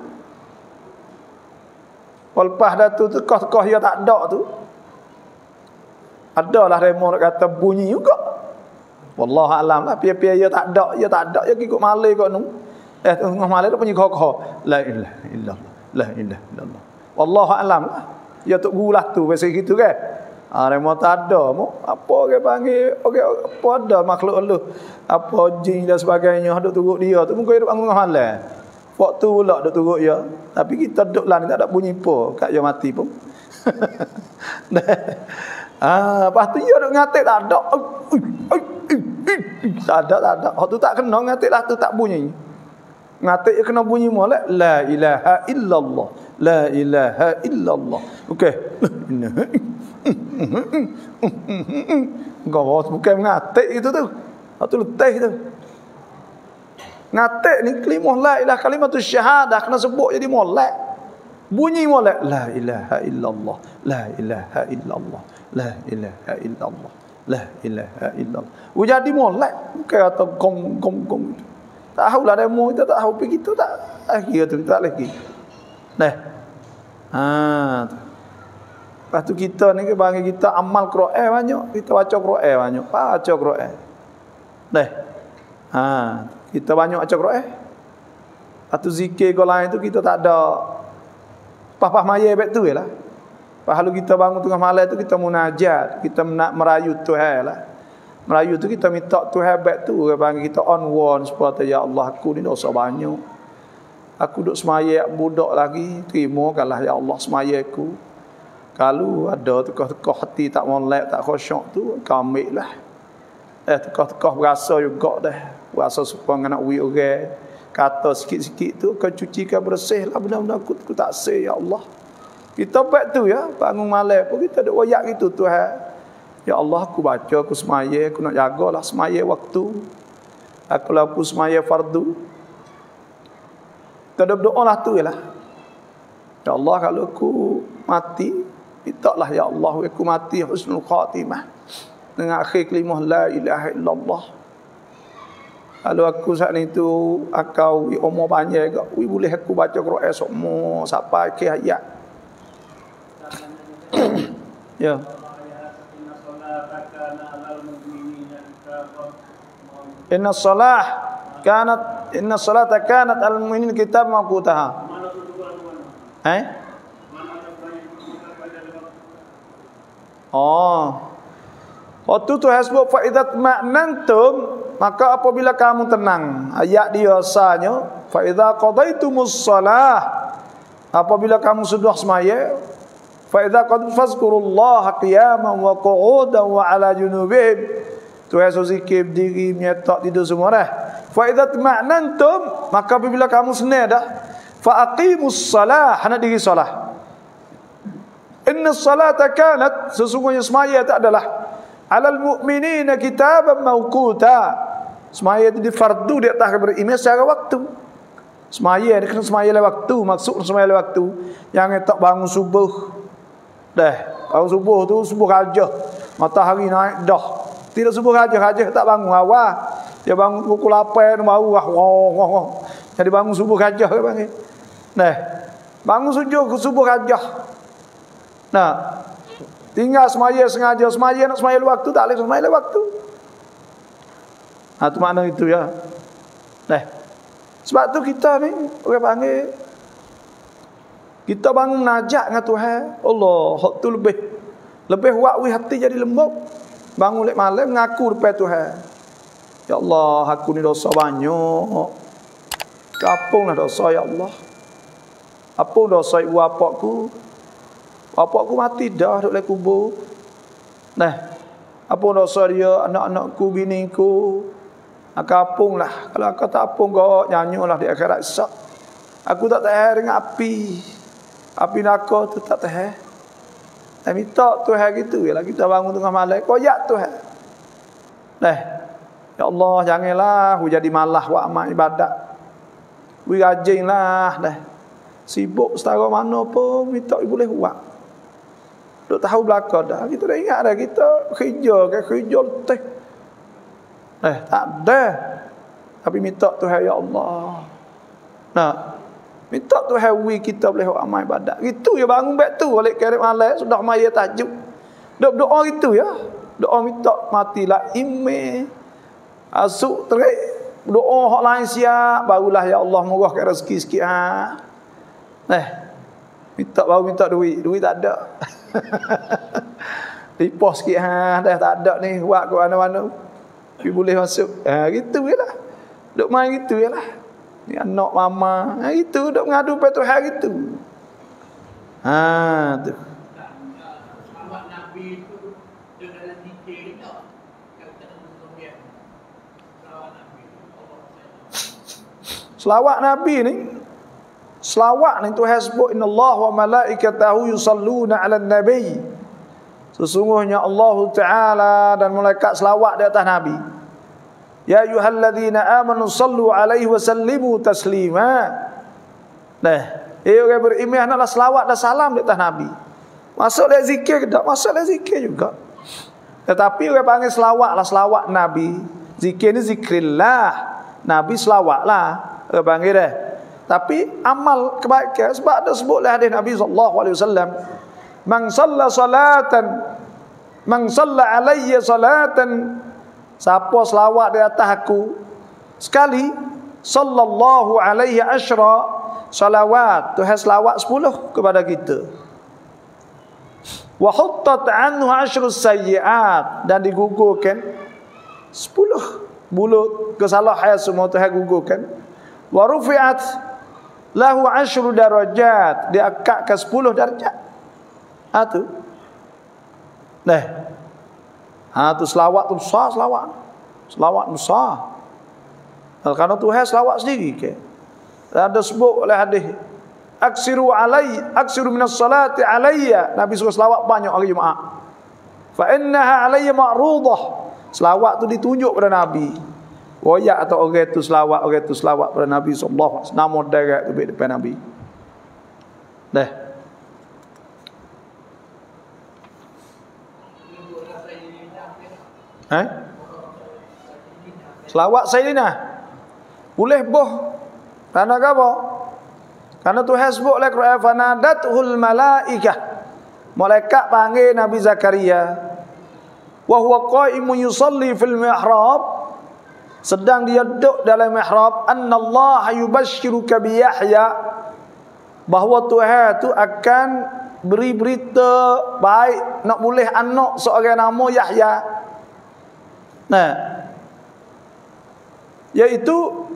Lepas dah tu tokoh-tokoh ya tak ada tu. Adalah remo kata bunyi juga. Wallahu alam lah pia-pia ya tak ada ya tak ada ya ikut malai kau nu. Eh tengah malai tu punya kau La ilaha illallah. La ilaha illallah. Wallahu alam lah. Ya tok gulah tu pasal gitu kan. Ah remo tak ada mo apa ke panggil okey apa ada makhluk lu apa jin dan sebagainya duk turut dia tu mungkin hidup tengah malai. Waktu pula duk turut ya. Tapi kita duk lah ni tak ada bunyi apa kat dia mati pun. ah, lepas tu duk ngatik tak ada. Tak ada, tak ada. Hak tu tak kena ngatik lah tu tak bunyi. Ngatik dia kena bunyi molek. La ilaha illallah. La ilaha illallah. Okey. Kau bukan ngatik itu tu. Hak tu letih tu. Ngatik ni kelimah la ilaha kalimat syahadah. Kena sebut jadi molek. Bunyi molek. La ilaha illallah. La ilaha illallah. La ilaha illallah. La ilaha illallah. Oh jadi molek bukan kata gong gong gong. Tahu lah demo kita tak tahu pergi kita tak lagi tu tak lagi. Nah. Ha. Lepas tu kita ni ke bagi kita amal Quran banyak, kita baca Quran banyak, baca Quran. Nah. Ha, kita banyak baca Quran. Atau zikir kau lain tu kita tak ada papa maya bet tu lah. Pahala kita bangun tengah malam tu kita munajat, kita nak merayu Tuhan lah. Merayu tu kita minta Tuhan baik tu bagi kita on one supaya ya Allah aku ni dosa banyak. Aku duk semaya budak lagi, terima kalah ya Allah semaya aku. Kalau ada tekah-tekah hati tak molek, tak khusyuk tu, kami lah. Eh, tekah-tekah berasa juga dah. Berasa supaya nak wi orang. Kata sikit-sikit tu, kau cucikan bersih lah. Benar-benar aku, aku tak say, ya Allah. Kita buat tu ya, bangun malam pun kita ada wayak gitu Tuhan. Ya Allah aku baca, aku semaya, aku nak jagalah semaya waktu. Aku laku semaya fardu. Kita doa lah tu lah. Ya Allah kalau aku mati, mintalah ya Allah aku mati husnul khatimah. Dengan akhir kelimah la ilaha illallah. Kalau aku saat itu akau umur banyak, boleh aku baca Quran semua sampai ke ayat. ya. Inna salah kanat inna salata kanat al mu'minin kitab maqutaha. Eh? Oh. Waktu tu hasbuk fa'idat ma'nantum Maka apabila kamu tenang Ayat dia asalnya Fa'idha qadaitumus salah Apabila kamu sudah semaya Fa idza qad fazkurullah qiyaman wa qu'udan wa ala junubihim. Tu hasil zikir diri menyetak tidur semua dah. Fa idza ma'nantum maka apabila kamu senang dah fa aqimus salah hana diri solah inna salata kanat sesungguhnya semaya tak adalah alal mu'minina kitaban mawquta. Semaya itu di fardu di atas beriman secara waktu. Semaya ni kena semaya le waktu maksud semaya le waktu. Yang tak bangun subuh. Dah bangun subuh tu subuh raja matahari naik dah tidak subuh raja raja tak bangun. Awal dia bangun pukul 8 baru wah wah wah jadi bangun subuh raja ke panggil. Nah bangun subuh subuh raja nah tinggal semaya sengaja. Semaya nak semaya waktu tak boleh semaya waktu. Ha tu makna itu ya. Nah sebab tu kita ni orang panggil kita bangun najak dengan Tuhan. Allah, hak tu lebih. Lebih wakwi hati jadi lembut. Bangun lek malam ngaku depan Tuhan. Ya Allah, aku ni dosa banyak. Kapunglah dosa ya Allah. Apa dosa ibu bapakku? Bapakku mati dah duduk dalam kubur. Nah, apa dosa dia anak-anakku, biniku? Aku apung lah. Kalau aku tak apung kau nyanyi lah di akhirat esok. Aku tak tahan dengan api. Api neraka tu tak tahan. Dan minta Tuhan gitu. Yalah kita bangun tengah malam. Koyak Tuhan. Nah. Ya Allah janganlah. Aku jadi malah buat amal ibadat. Aku rajin lah. Dah. Sibuk setara mana pun. Minta ibu boleh buat. Duk tahu belakang dah. Kita dah ingat dah. Kita kerja ke kerja letih. Eh, tak ada. Tapi minta Tuhan ya Allah. Nah, minta Tuhan wi kita boleh buat amal ibadat. Itu ya bangun baik tu balik kerep malam sudah maya tajuk. Dok doa itu ya. Doa minta matilah ime. Asuk terik. Doa hak lain siap barulah ya Allah murahkan rezeki sikit ha. Eh. Minta baru minta duit. Duit tak ada. Dipos sikit ha. Dah tak ada ni buat ke mana-mana. Tapi boleh masuk. Ha, gitu je lah. Duk main gitu je lah. Anak mama. Ha, gitu. Duk mengadu pada Tuhan gitu. Ha, tu. Selawat Nabi ni Selawat ni Tuhan sebut Inna Allah wa malaikatahu yusalluna ala nabi Sesungguhnya Allah Ta'ala dan malaikat selawat di atas Nabi. Ya ayuhalladzina amanu sallu alaihi wa sallimu taslima. Nah, eh orang beriman hendaklah selawat dan salam atas Nabi. Masuk dalam zikir ke tak? Masuk dalam zikir juga. Tetapi orang panggil selawat lah selawat Nabi. Zikir ni zikrillah. Nabi selawat lah. Orang panggil dah. Tapi amal kebaikan sebab ada sebutlah hadis Nabi wasallam Man salla salatan Man salla alayya salatan Siapa selawat di atas aku? Sekali Sallallahu alaihi ashra Salawat. Tuhan selawat sepuluh kepada kita. Wa huttat anhu ashru sayyiat. Dan digugurkan Sepuluh Bulut kesalahan semua Tuhan gugurkan. Wa rufi'at Lahu ashru darajat. Diakakkan sepuluh darjat. Ha tu. Nah. Ha tu selawat tu besar selawat. Selawat besar. Kerana Tuhan selawat sendiri ke. Ada sebut oleh hadis aksiru alai aksiru minas salati alayya Nabi suruh selawat banyak hari Jumaat. Fa innaha alayya ma'rudah. Selawat tu ditunjuk pada Nabi. Royak atau orang tu selawat, orang tu selawat pada Nabi sallallahu alaihi wasallam. Nama direct tu depan Nabi. Dah. Eh? Selawat Sayyidina. Boleh boh. Karena apa? Karena Tuhan sebut oleh Quran fanadatul malaikah. Malaikat panggil Nabi Zakaria. Wa huwa qa'imun yusalli fil mihrab. Sedang dia duduk dalam mihrab, annallaha yubashshiruka bi Yahya bahawa Tuhan tu akan beri berita baik nak boleh anak seorang nama Yahya. Nah. Yaitu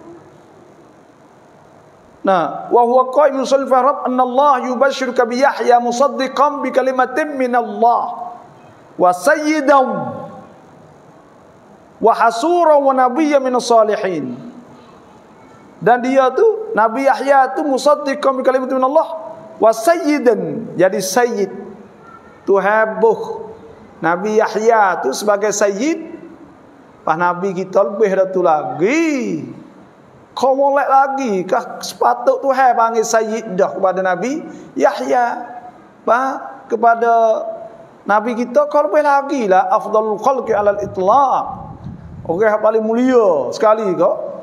Nah, wa huwa qa'imun yusalli rabb anna Allah yubashshiruka bi Yahya musaddiqan bi kalimatin min Allah wa sayyidan wa hasuran wa nabiyyan min salihin. Dan dia tu Nabi Yahya tu musaddiqan bi kalimatin min Allah wa sayyidan jadi sayyid tu habuh Nabi Yahya tu sebagai sayyid pas Nabi kita lebih dah tu lagi. Kau molek lagi kah? Sepatut tu hai panggil sayyid dah kepada Nabi Yahya. Bah kepada Nabi kita kau lebih lagi lah. Afdalul khalqi alal itlaq. Orang yang paling mulia sekali kau.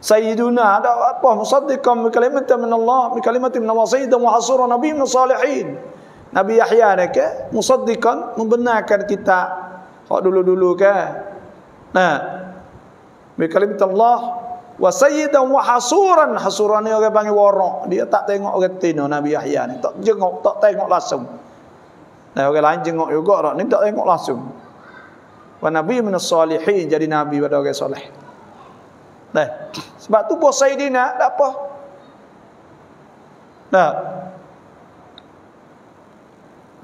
Sayyiduna ada apa? Musaddiqan bi kalimatin min Allah bi kalimatin min Allah sayyidan wa hasura nabiy min salihin. Nabi Yahya ni ke? Musaddiqan membenarkan kita. Hak dulu-dulu ke nah. Kalimatin Allah wa sayyidan wa hasuran. Hasuran ni orang panggil warak dia tak tengok orang tino Nabi Yahya ni. Tak jengok tak tengok langsung. Nah orang lain jengok juga ni tak tengok langsung. Wa nabiy min salihin jadi nabi pada orang soleh. Nah, sebab tu bos Saidina tak apa. Nah.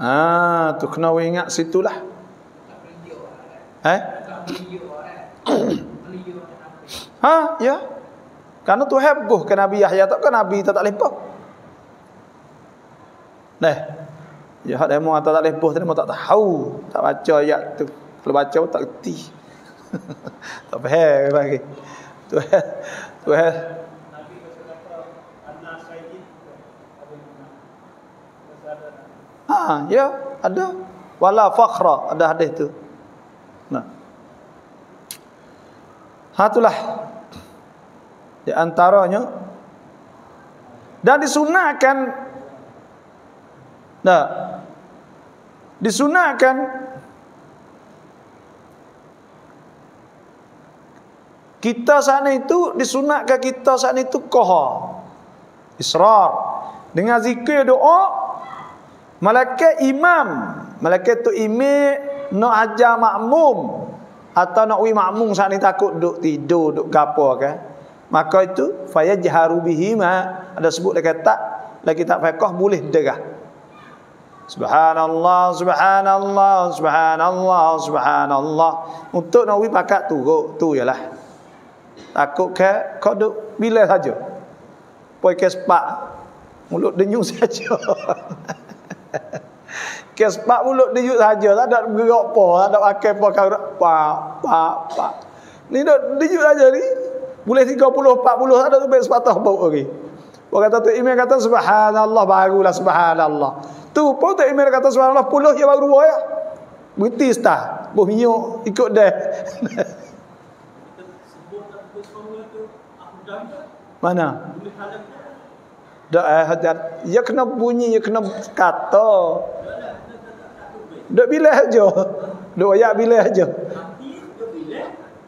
Ah, tu kena ingat situlah. Eh? Ha, ya. Karena tu heboh ke Nabi Yahya tak ke Nabi tak tak lepas. Nah. Ya, hak demo tak tak lepas tadi tak tahu. Tak baca ayat tu. Kalau baca tak reti. tak faham lagi. Tuhan Tuhan Ha, ya, ada. Wala fakhra, ada hadis tu. Ha itulah. Di antaranya dan disunahkan nah disunahkan Kita sana itu disunatkan kita sana itu koha. Israr. Dengan zikir doa. Malaikat imam. Malaikat tu imi nak ajar makmum. Atau nak wi makmum sana takut duk tidur, duk gapo kan. Maka itu fayajharu bihi ma ada sebut dia kata lagi tak fiqh boleh derah. Subhanallah, subhanallah, subhanallah, subhanallah. Untuk nak wi pakat tu, tu ialah. Takut ke kau duk bila saja. Poi ke sepak mulut denyut saja. Ke sepak mulut denyut saja, tak ada gerak apa, tak ada pakai apa kau pa pa pa. Ni duk denyut saja ni. Boleh 30 40 tak ada tu baik sepatah bau lagi. Orang kata tu email kata subhanallah barulah subhanallah. Tu pun tak email kata subhanallah puluh ya baru ya. Betis tak? Boh ikut dah. Mana? Dak eh. Ya kena bunyi, ya kena kata. Dak bila aja. Dak ayat bila aja.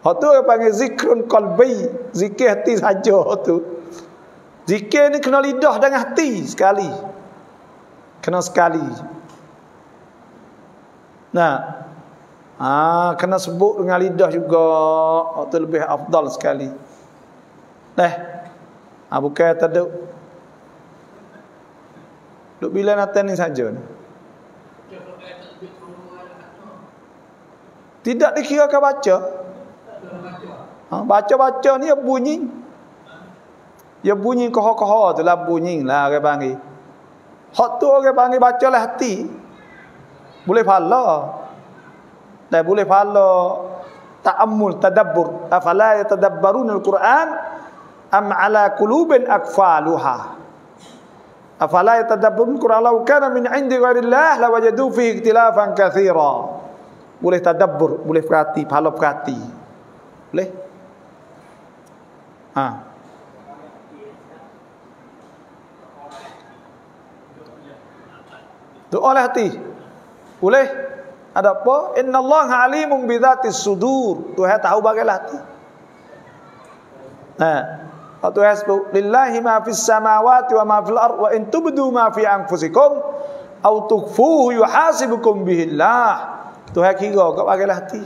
Hak tu apa panggil zikrun qalbi, zikir hati saja tu. Zikir ni kena lidah dengan hati sekali. Kena sekali. Nah. Ah, kena sebut dengan lidah juga. Hak tu lebih afdal sekali. Nah. Ha, bukan kata duk Duk bila natan ni saja ni. Tidak dikirakan baca. Ha, baca-baca ni ya bunyi. Ya bunyi koho-koho tu lah bunyi lah orang panggil. Hak tu orang panggil baca lah hati. Boleh pahala. Dan boleh pahala ta'ammul, tadabbur. Afala yatadabbarun al-Quran am ala qulubin akfaluha afala yatadabbarun qur'an law kana min 'indi ghairillah la wajadu fihi ikhtilafan katsira boleh tadabbur boleh perhati pahala perhati. Boleh? Ha. Doa lah hati. Boleh? Ada apa? Innallaha alimun bi dzatis sudur. Tuhan tahu bagaimana hati ha. Waktu hasbu lillahi ma fis samawati wa ma fil ard wa in tubdu ma fi anfusikum aw tukfuhu yuhasibukum bihi Allah. Tuhan kira kat bagian hati.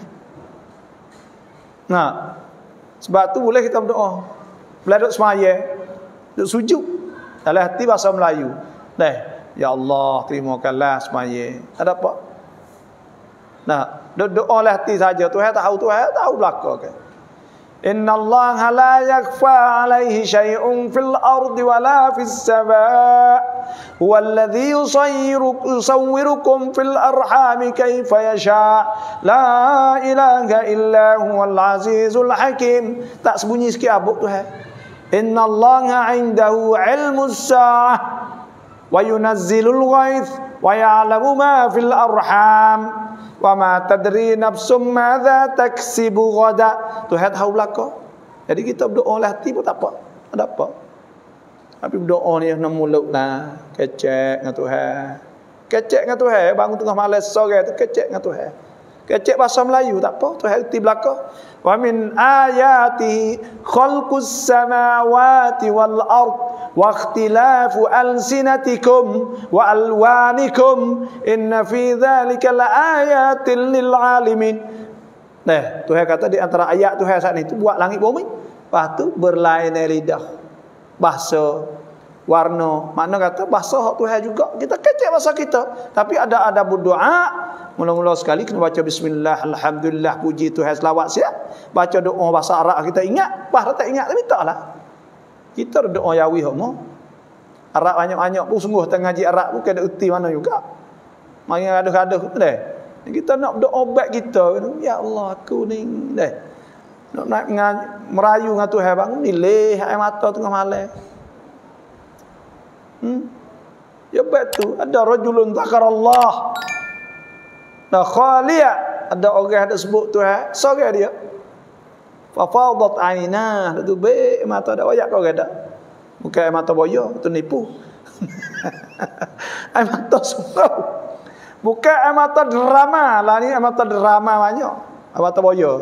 Nah. Sebab tu boleh kita berdoa. Boleh duduk semaya. Duduk sujud. Dalam hati bahasa Melayu. Dah. Ya Allah, terimakanlah semaya. Ada apa? Nah, duduk doa lah hati saja. Tuhan tahu, Tuhan tahu belakang. Kan? Inna Allah la yakfa alaihi syai'un fil ardi wa la fis sama' Huwa alladhi yusawwirukum fil arhami kayfa yasha' La ilaha illa huwal azizul hakim Tak sebunyi sikit abuk tu hai Inna Allah indahu ilmu sa'ah Wa yunazzilul ghaith Wa ya'lamu ma fil arham wa ma tadri nafsum madza taksibu ghada. Tuhan tahu belaka. Jadi kita berdoa lah pun tak apa. Ada apa. Tapi berdoa ni nak mulut lah kecek dengan Tuhan. Kecek dengan Tuhan bangun tengah malam sore tu kecek dengan Tuhan Kecek bahasa Melayu tak apa, tu hati belaka. Wa min ayatihi khalqus samawati wal ard wa ikhtilafu alsinatikum wa alwanikum inna fi dhalika laayatil lil alamin. Nah, Tuhan kata di antara ayat Tuhan saat ni tu buat langit bumi. Lepas tu berlainan lidah. Bahasa warna. Mana kata bahasa hak Tuhan juga. Kita kecek bahasa kita. Tapi ada ada berdoa. Mula-mula sekali kena baca bismillah, alhamdulillah, puji Tuhan, selawat siap. Baca doa bahasa Arab kita ingat. Bahasa tak ingat, minta lah. Kita doa yawi homo. Arab banyak-banyak pun sungguh tengah ngaji Arab pun kena uti mana juga. Mari gaduh-gaduh tu deh. Kita nak doa obat kita. Ya Allah aku ni deh. Nak nak ngaji, merayu dengan Tuhan bang ni leh air mata tengah malam. Hmm? Ya betul ada rajulun zakarallah. Nah khalia ada orang ada sebut Tuhan. Sore dia. Fafadat ainah tu be mata dak wayak kau gada. Bukan air mata boyo tu nipu. air mata sungguh. Bukan air mata drama lah ni air mata drama banyak. Air mata boyo.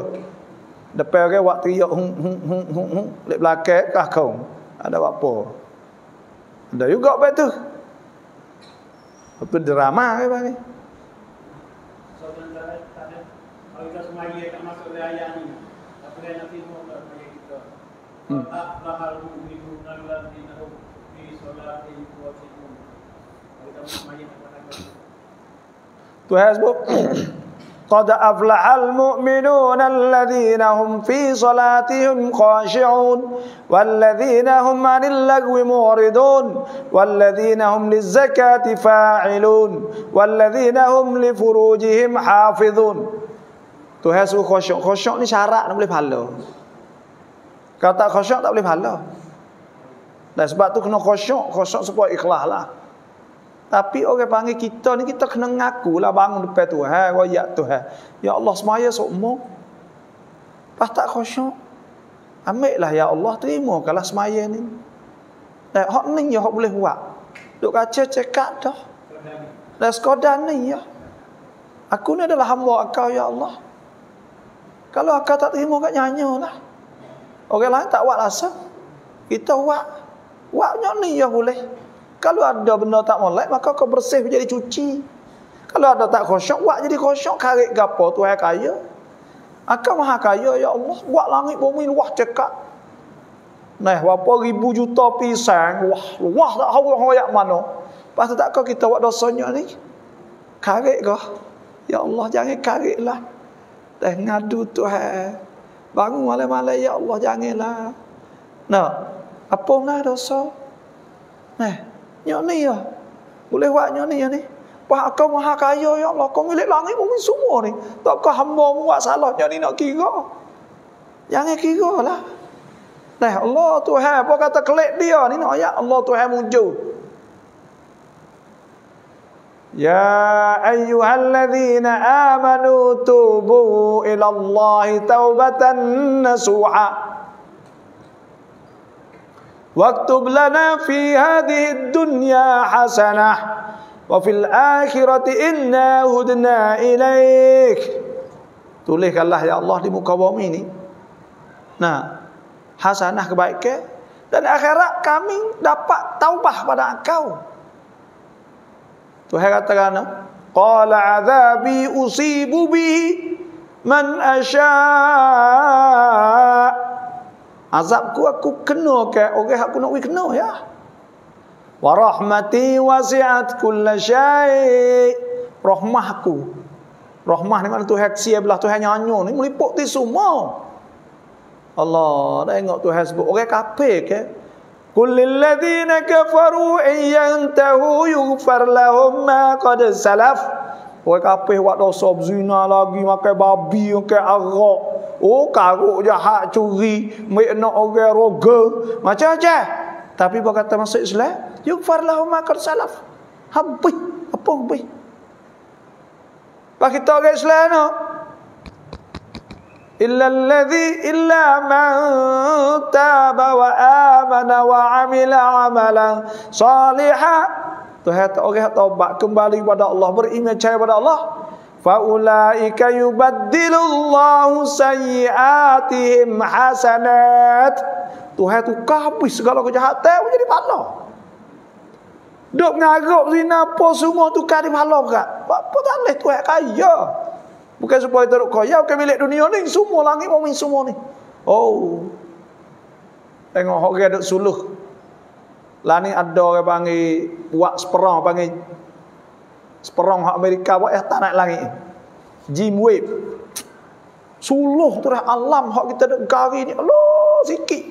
Depan orang waktu teriak hum hum hum belakang kah kau. Ada apa? Ada juga apa tu? Apa drama ke bang? So, kalau kita semua tak masuk ayat ni, kita. Kita Tuhan sebut قد أفلح المؤمنون الذين هم في صلاتهم خاشعون والذين هم عن اللغو معرضون والذين هم للزكاة فاعلون والذين هم لفروجهم حافظون تو هسو خشوع خشوع ني شارع نبل فالو kata khusyuk tak boleh pahala. Dan sebab tu kena khusyuk, khusyuk supaya ikhlas. Tapi orang panggil kita ni kita kena ngaku lah bangun depan Tuhan. Wayak Tuhan. Ya Allah semaya semua. Pas tak khusyuk. Ambil lah ya Allah terima kalau semaya ni. Dan hak ni ya hak boleh buat. Duk kaca cekak dah. Dan sekodan ni ya. Aku ni adalah hamba kau ya Allah. Kalau akak tak terima kat nyanyi lah. Orang lain tak buat rasa. Kita buat. Buatnya ni ya boleh. Kalau ada benda tak molek, maka kau bersih jadi cuci. Kalau ada tak khusyuk, buat jadi khusyuk. Karik gapo tu yang kaya. Akak maha kaya, ya Allah. Buat langit bumi luah cekak. Nah, berapa ribu juta pisang. Wah, luah tak tahu yang mana. Lepas tu tak kau kita buat dosanya ni. Karik kau. Ya Allah, jangan karik lah. Dah ngadu Tuhan. Bangun malam-malam ya Allah janganlah. Nah, apa nak dosa? Nah, nyok ni ya. Boleh buat nyok ni ya ni. Pak kau maha kaya ya Allah. Kau milik langit bumi semua ni. Tak kau hamba buat salah nyok ni nak kira. Jangan kira lah. Nah, Allah Tuhan apa kata kelik dia ni nak ayat Allah Tuhan muncul. يا أيها الذين آمنوا توبوا إلى الله توبة نسوحا واكتب لنا في هذه الدنيا حسنة وفي الآخرة إنا هدنا إليك Tuliskanlah ya Allah di muka bumi ini. Nah, hasanah kebaikan dan akhirat kami dapat taubah pada engkau. Tuhan katakan qala azabi usibu bihi man asya azabku aku kena ke? Orang aku nak kena ya. Wa rahmati wasi'at kull syai. Rahmahku rahmah ni mana Tuhan sia belah Tuhan nyanyo ni meliput di semua. Allah tengok Tuhan sebut orang kafir ke? Kullil ladzina kafaru in yantahu yughfar lahum ma qad salaf Orang kafir buat dosa berzina lagi makan babi makan arak Oh karuk jahat curi Mek nak orang roga Macam-macam Tapi berkata masuk Islam Yughfar lahum ma qad salaf Habis Apa habis Pak kita orang Islam no? إلا الذي إلا من تاب وآمن وعمل عملا صالحا Tuhan orang taubat kembali kepada Allah beriman percaya kepada Allah faulaika yubaddilullahu sayyiatihim hasanat Tuhan tu habis segala kejahatan menjadi pahala Duk ngarap zina apa semua tu kadi pahala kat apa tak boleh Tuhan kaya Bukan supaya teruk kaya, bukan milik dunia ni. Semua langit bumi semua ni. Oh. Tengok orang duduk suluh. Lah ni ada orang panggil, buat seperang panggil. Seperang hak Amerika buat eh tak naik langit. Jim Wave. Suluh tu dah alam hak kita duduk gari ni. Allah sikit.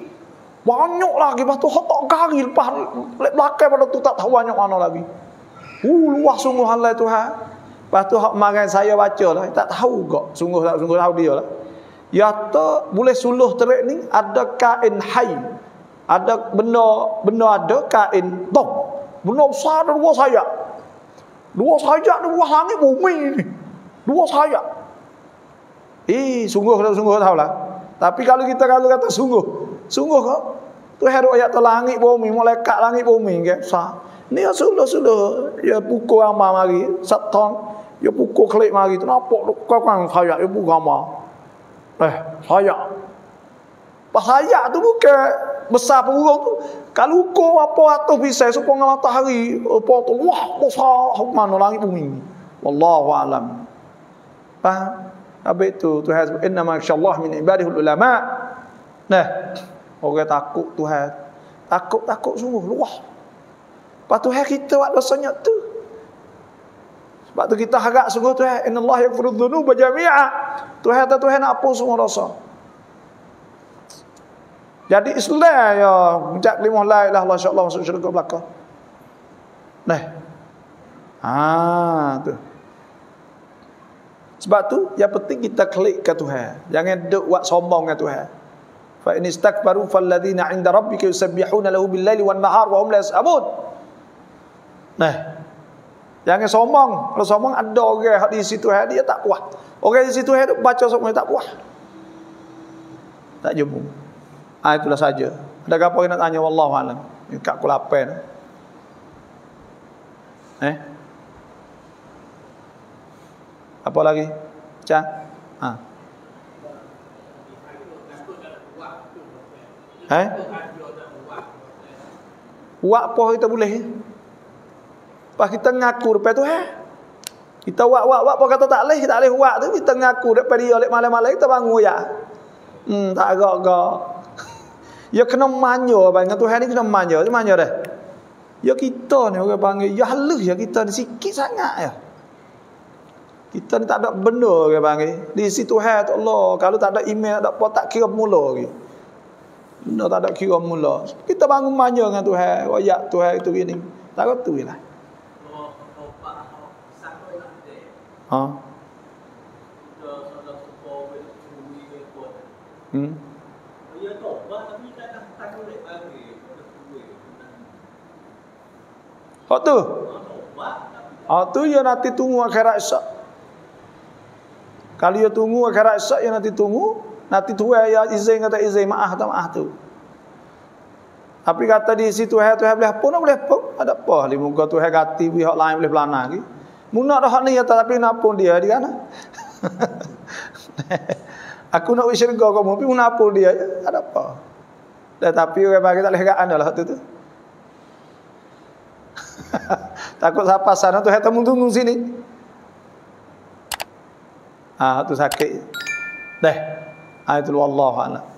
Banyak lagi. Lepas tu hak gari lepas. Belakang pada tu tak tahu banyak mana lagi. Uh, luas sungguh Allah Tuhan. Lepas tu hak makan saya baca lah. Tak tahu kok. Sungguh tak sungguh tahu dia lah. Ya tu boleh suluh terik ni ada kain hai. Ada benda benda ada kain top. Benda besar ada dua sayap. Dua sayap dua langit bumi ni. Dua sayap. Eh sungguh tak sungguh tahu lah. Tapi kalau kita kalau kata sungguh. Sungguh kok. Tu hero ayat tu langit bumi. Malaikat langit bumi ke. Sah. Ni suluh-suluh. Ya pukul amal mari. Satu dia pukul klik mari tu nampak kau kan saya ibu gambar. Eh, saya. Pas saya tu bukan besar burung tu. Kalau ukur apa atas pisau supaya dengan matahari, apa tu wah besar mana langit bumi. Wallahu alam. Faham? Habis tu Tuhan sebut inna ma Allah min ibadihi ulama. Nah, orang takut Tuhan. Takut-takut sungguh luah. Lepas Tuhan kita buat dosanya tu. Sebab tu kita harap sungguh Tuhan inna Allah yaghfiru dhunuba jami'a. Tuhan kata Tuhan nak apa semua dosa. Jadi Islam ya mengucap lima la ilaha illallah insyaallah masuk syurga belaka. Nah. Ha tu. Sebab tu yang penting kita klik ke Tuhan. Jangan duk buat sombong ke Tuhan. Fa in istakbaru falladhina 'inda rabbika yusabbihuna lahu bil-laili wan-nahar wa hum la yas'amun. Nah. Jangan sombong. Kalau sombong ada orang di situ dia tak puas. Orang di situ dia baca sombong tak puas. Tak jumpa. Ah itulah saja. Ada apa yang nak tanya wallahu alam. Kat pukul 8. Eh? Apa lagi? Cak. Ha. Eh? Buat apa kita boleh? Pas kita ngaku depan tu ha. Kita wak wak wak apa kata tak leh tak leh wak tu kita ngaku depan dia oleh malam-malam kita bangun ya. Hmm tak agak-agak. Ya kena manyo apa dengan Tuhan ni kena manyo. Di manyo dah. Ya kita ni orang panggil ya halus ya kita ni sikit sangat ya. Kita ni tak ada benda orang panggil. Di situ hai Allah kalau tak ada email tak apa tak kira mula lagi. Benda tak ada kira mula. Kita bangun manyo dengan Tuhan. Wayak Tuhan itu gini. Tak betul lah. Ha? Hmm. Hak tu. Hak tu ya nanti tunggu akhirat esok. Kalau ya tunggu akhirat esok ya nanti tunggu, nanti tu ya izin kata izin maaf tak maaf tu. Tapi kata di situ hai tu boleh apa nak boleh apa? Ada apa? Li muka tu hai gati pihak lain boleh pelana lagi. Munak dah ni ya tapi napun dia di kana. Aku nak wis syurga kamu tapi napun dia ada apa? Tetapi orang bagi tak leh kaan lah tu tu. Takut siapa sana tu temu tunggu sini. Ah tu sakit. Deh. Ah itu wallahu a'lam.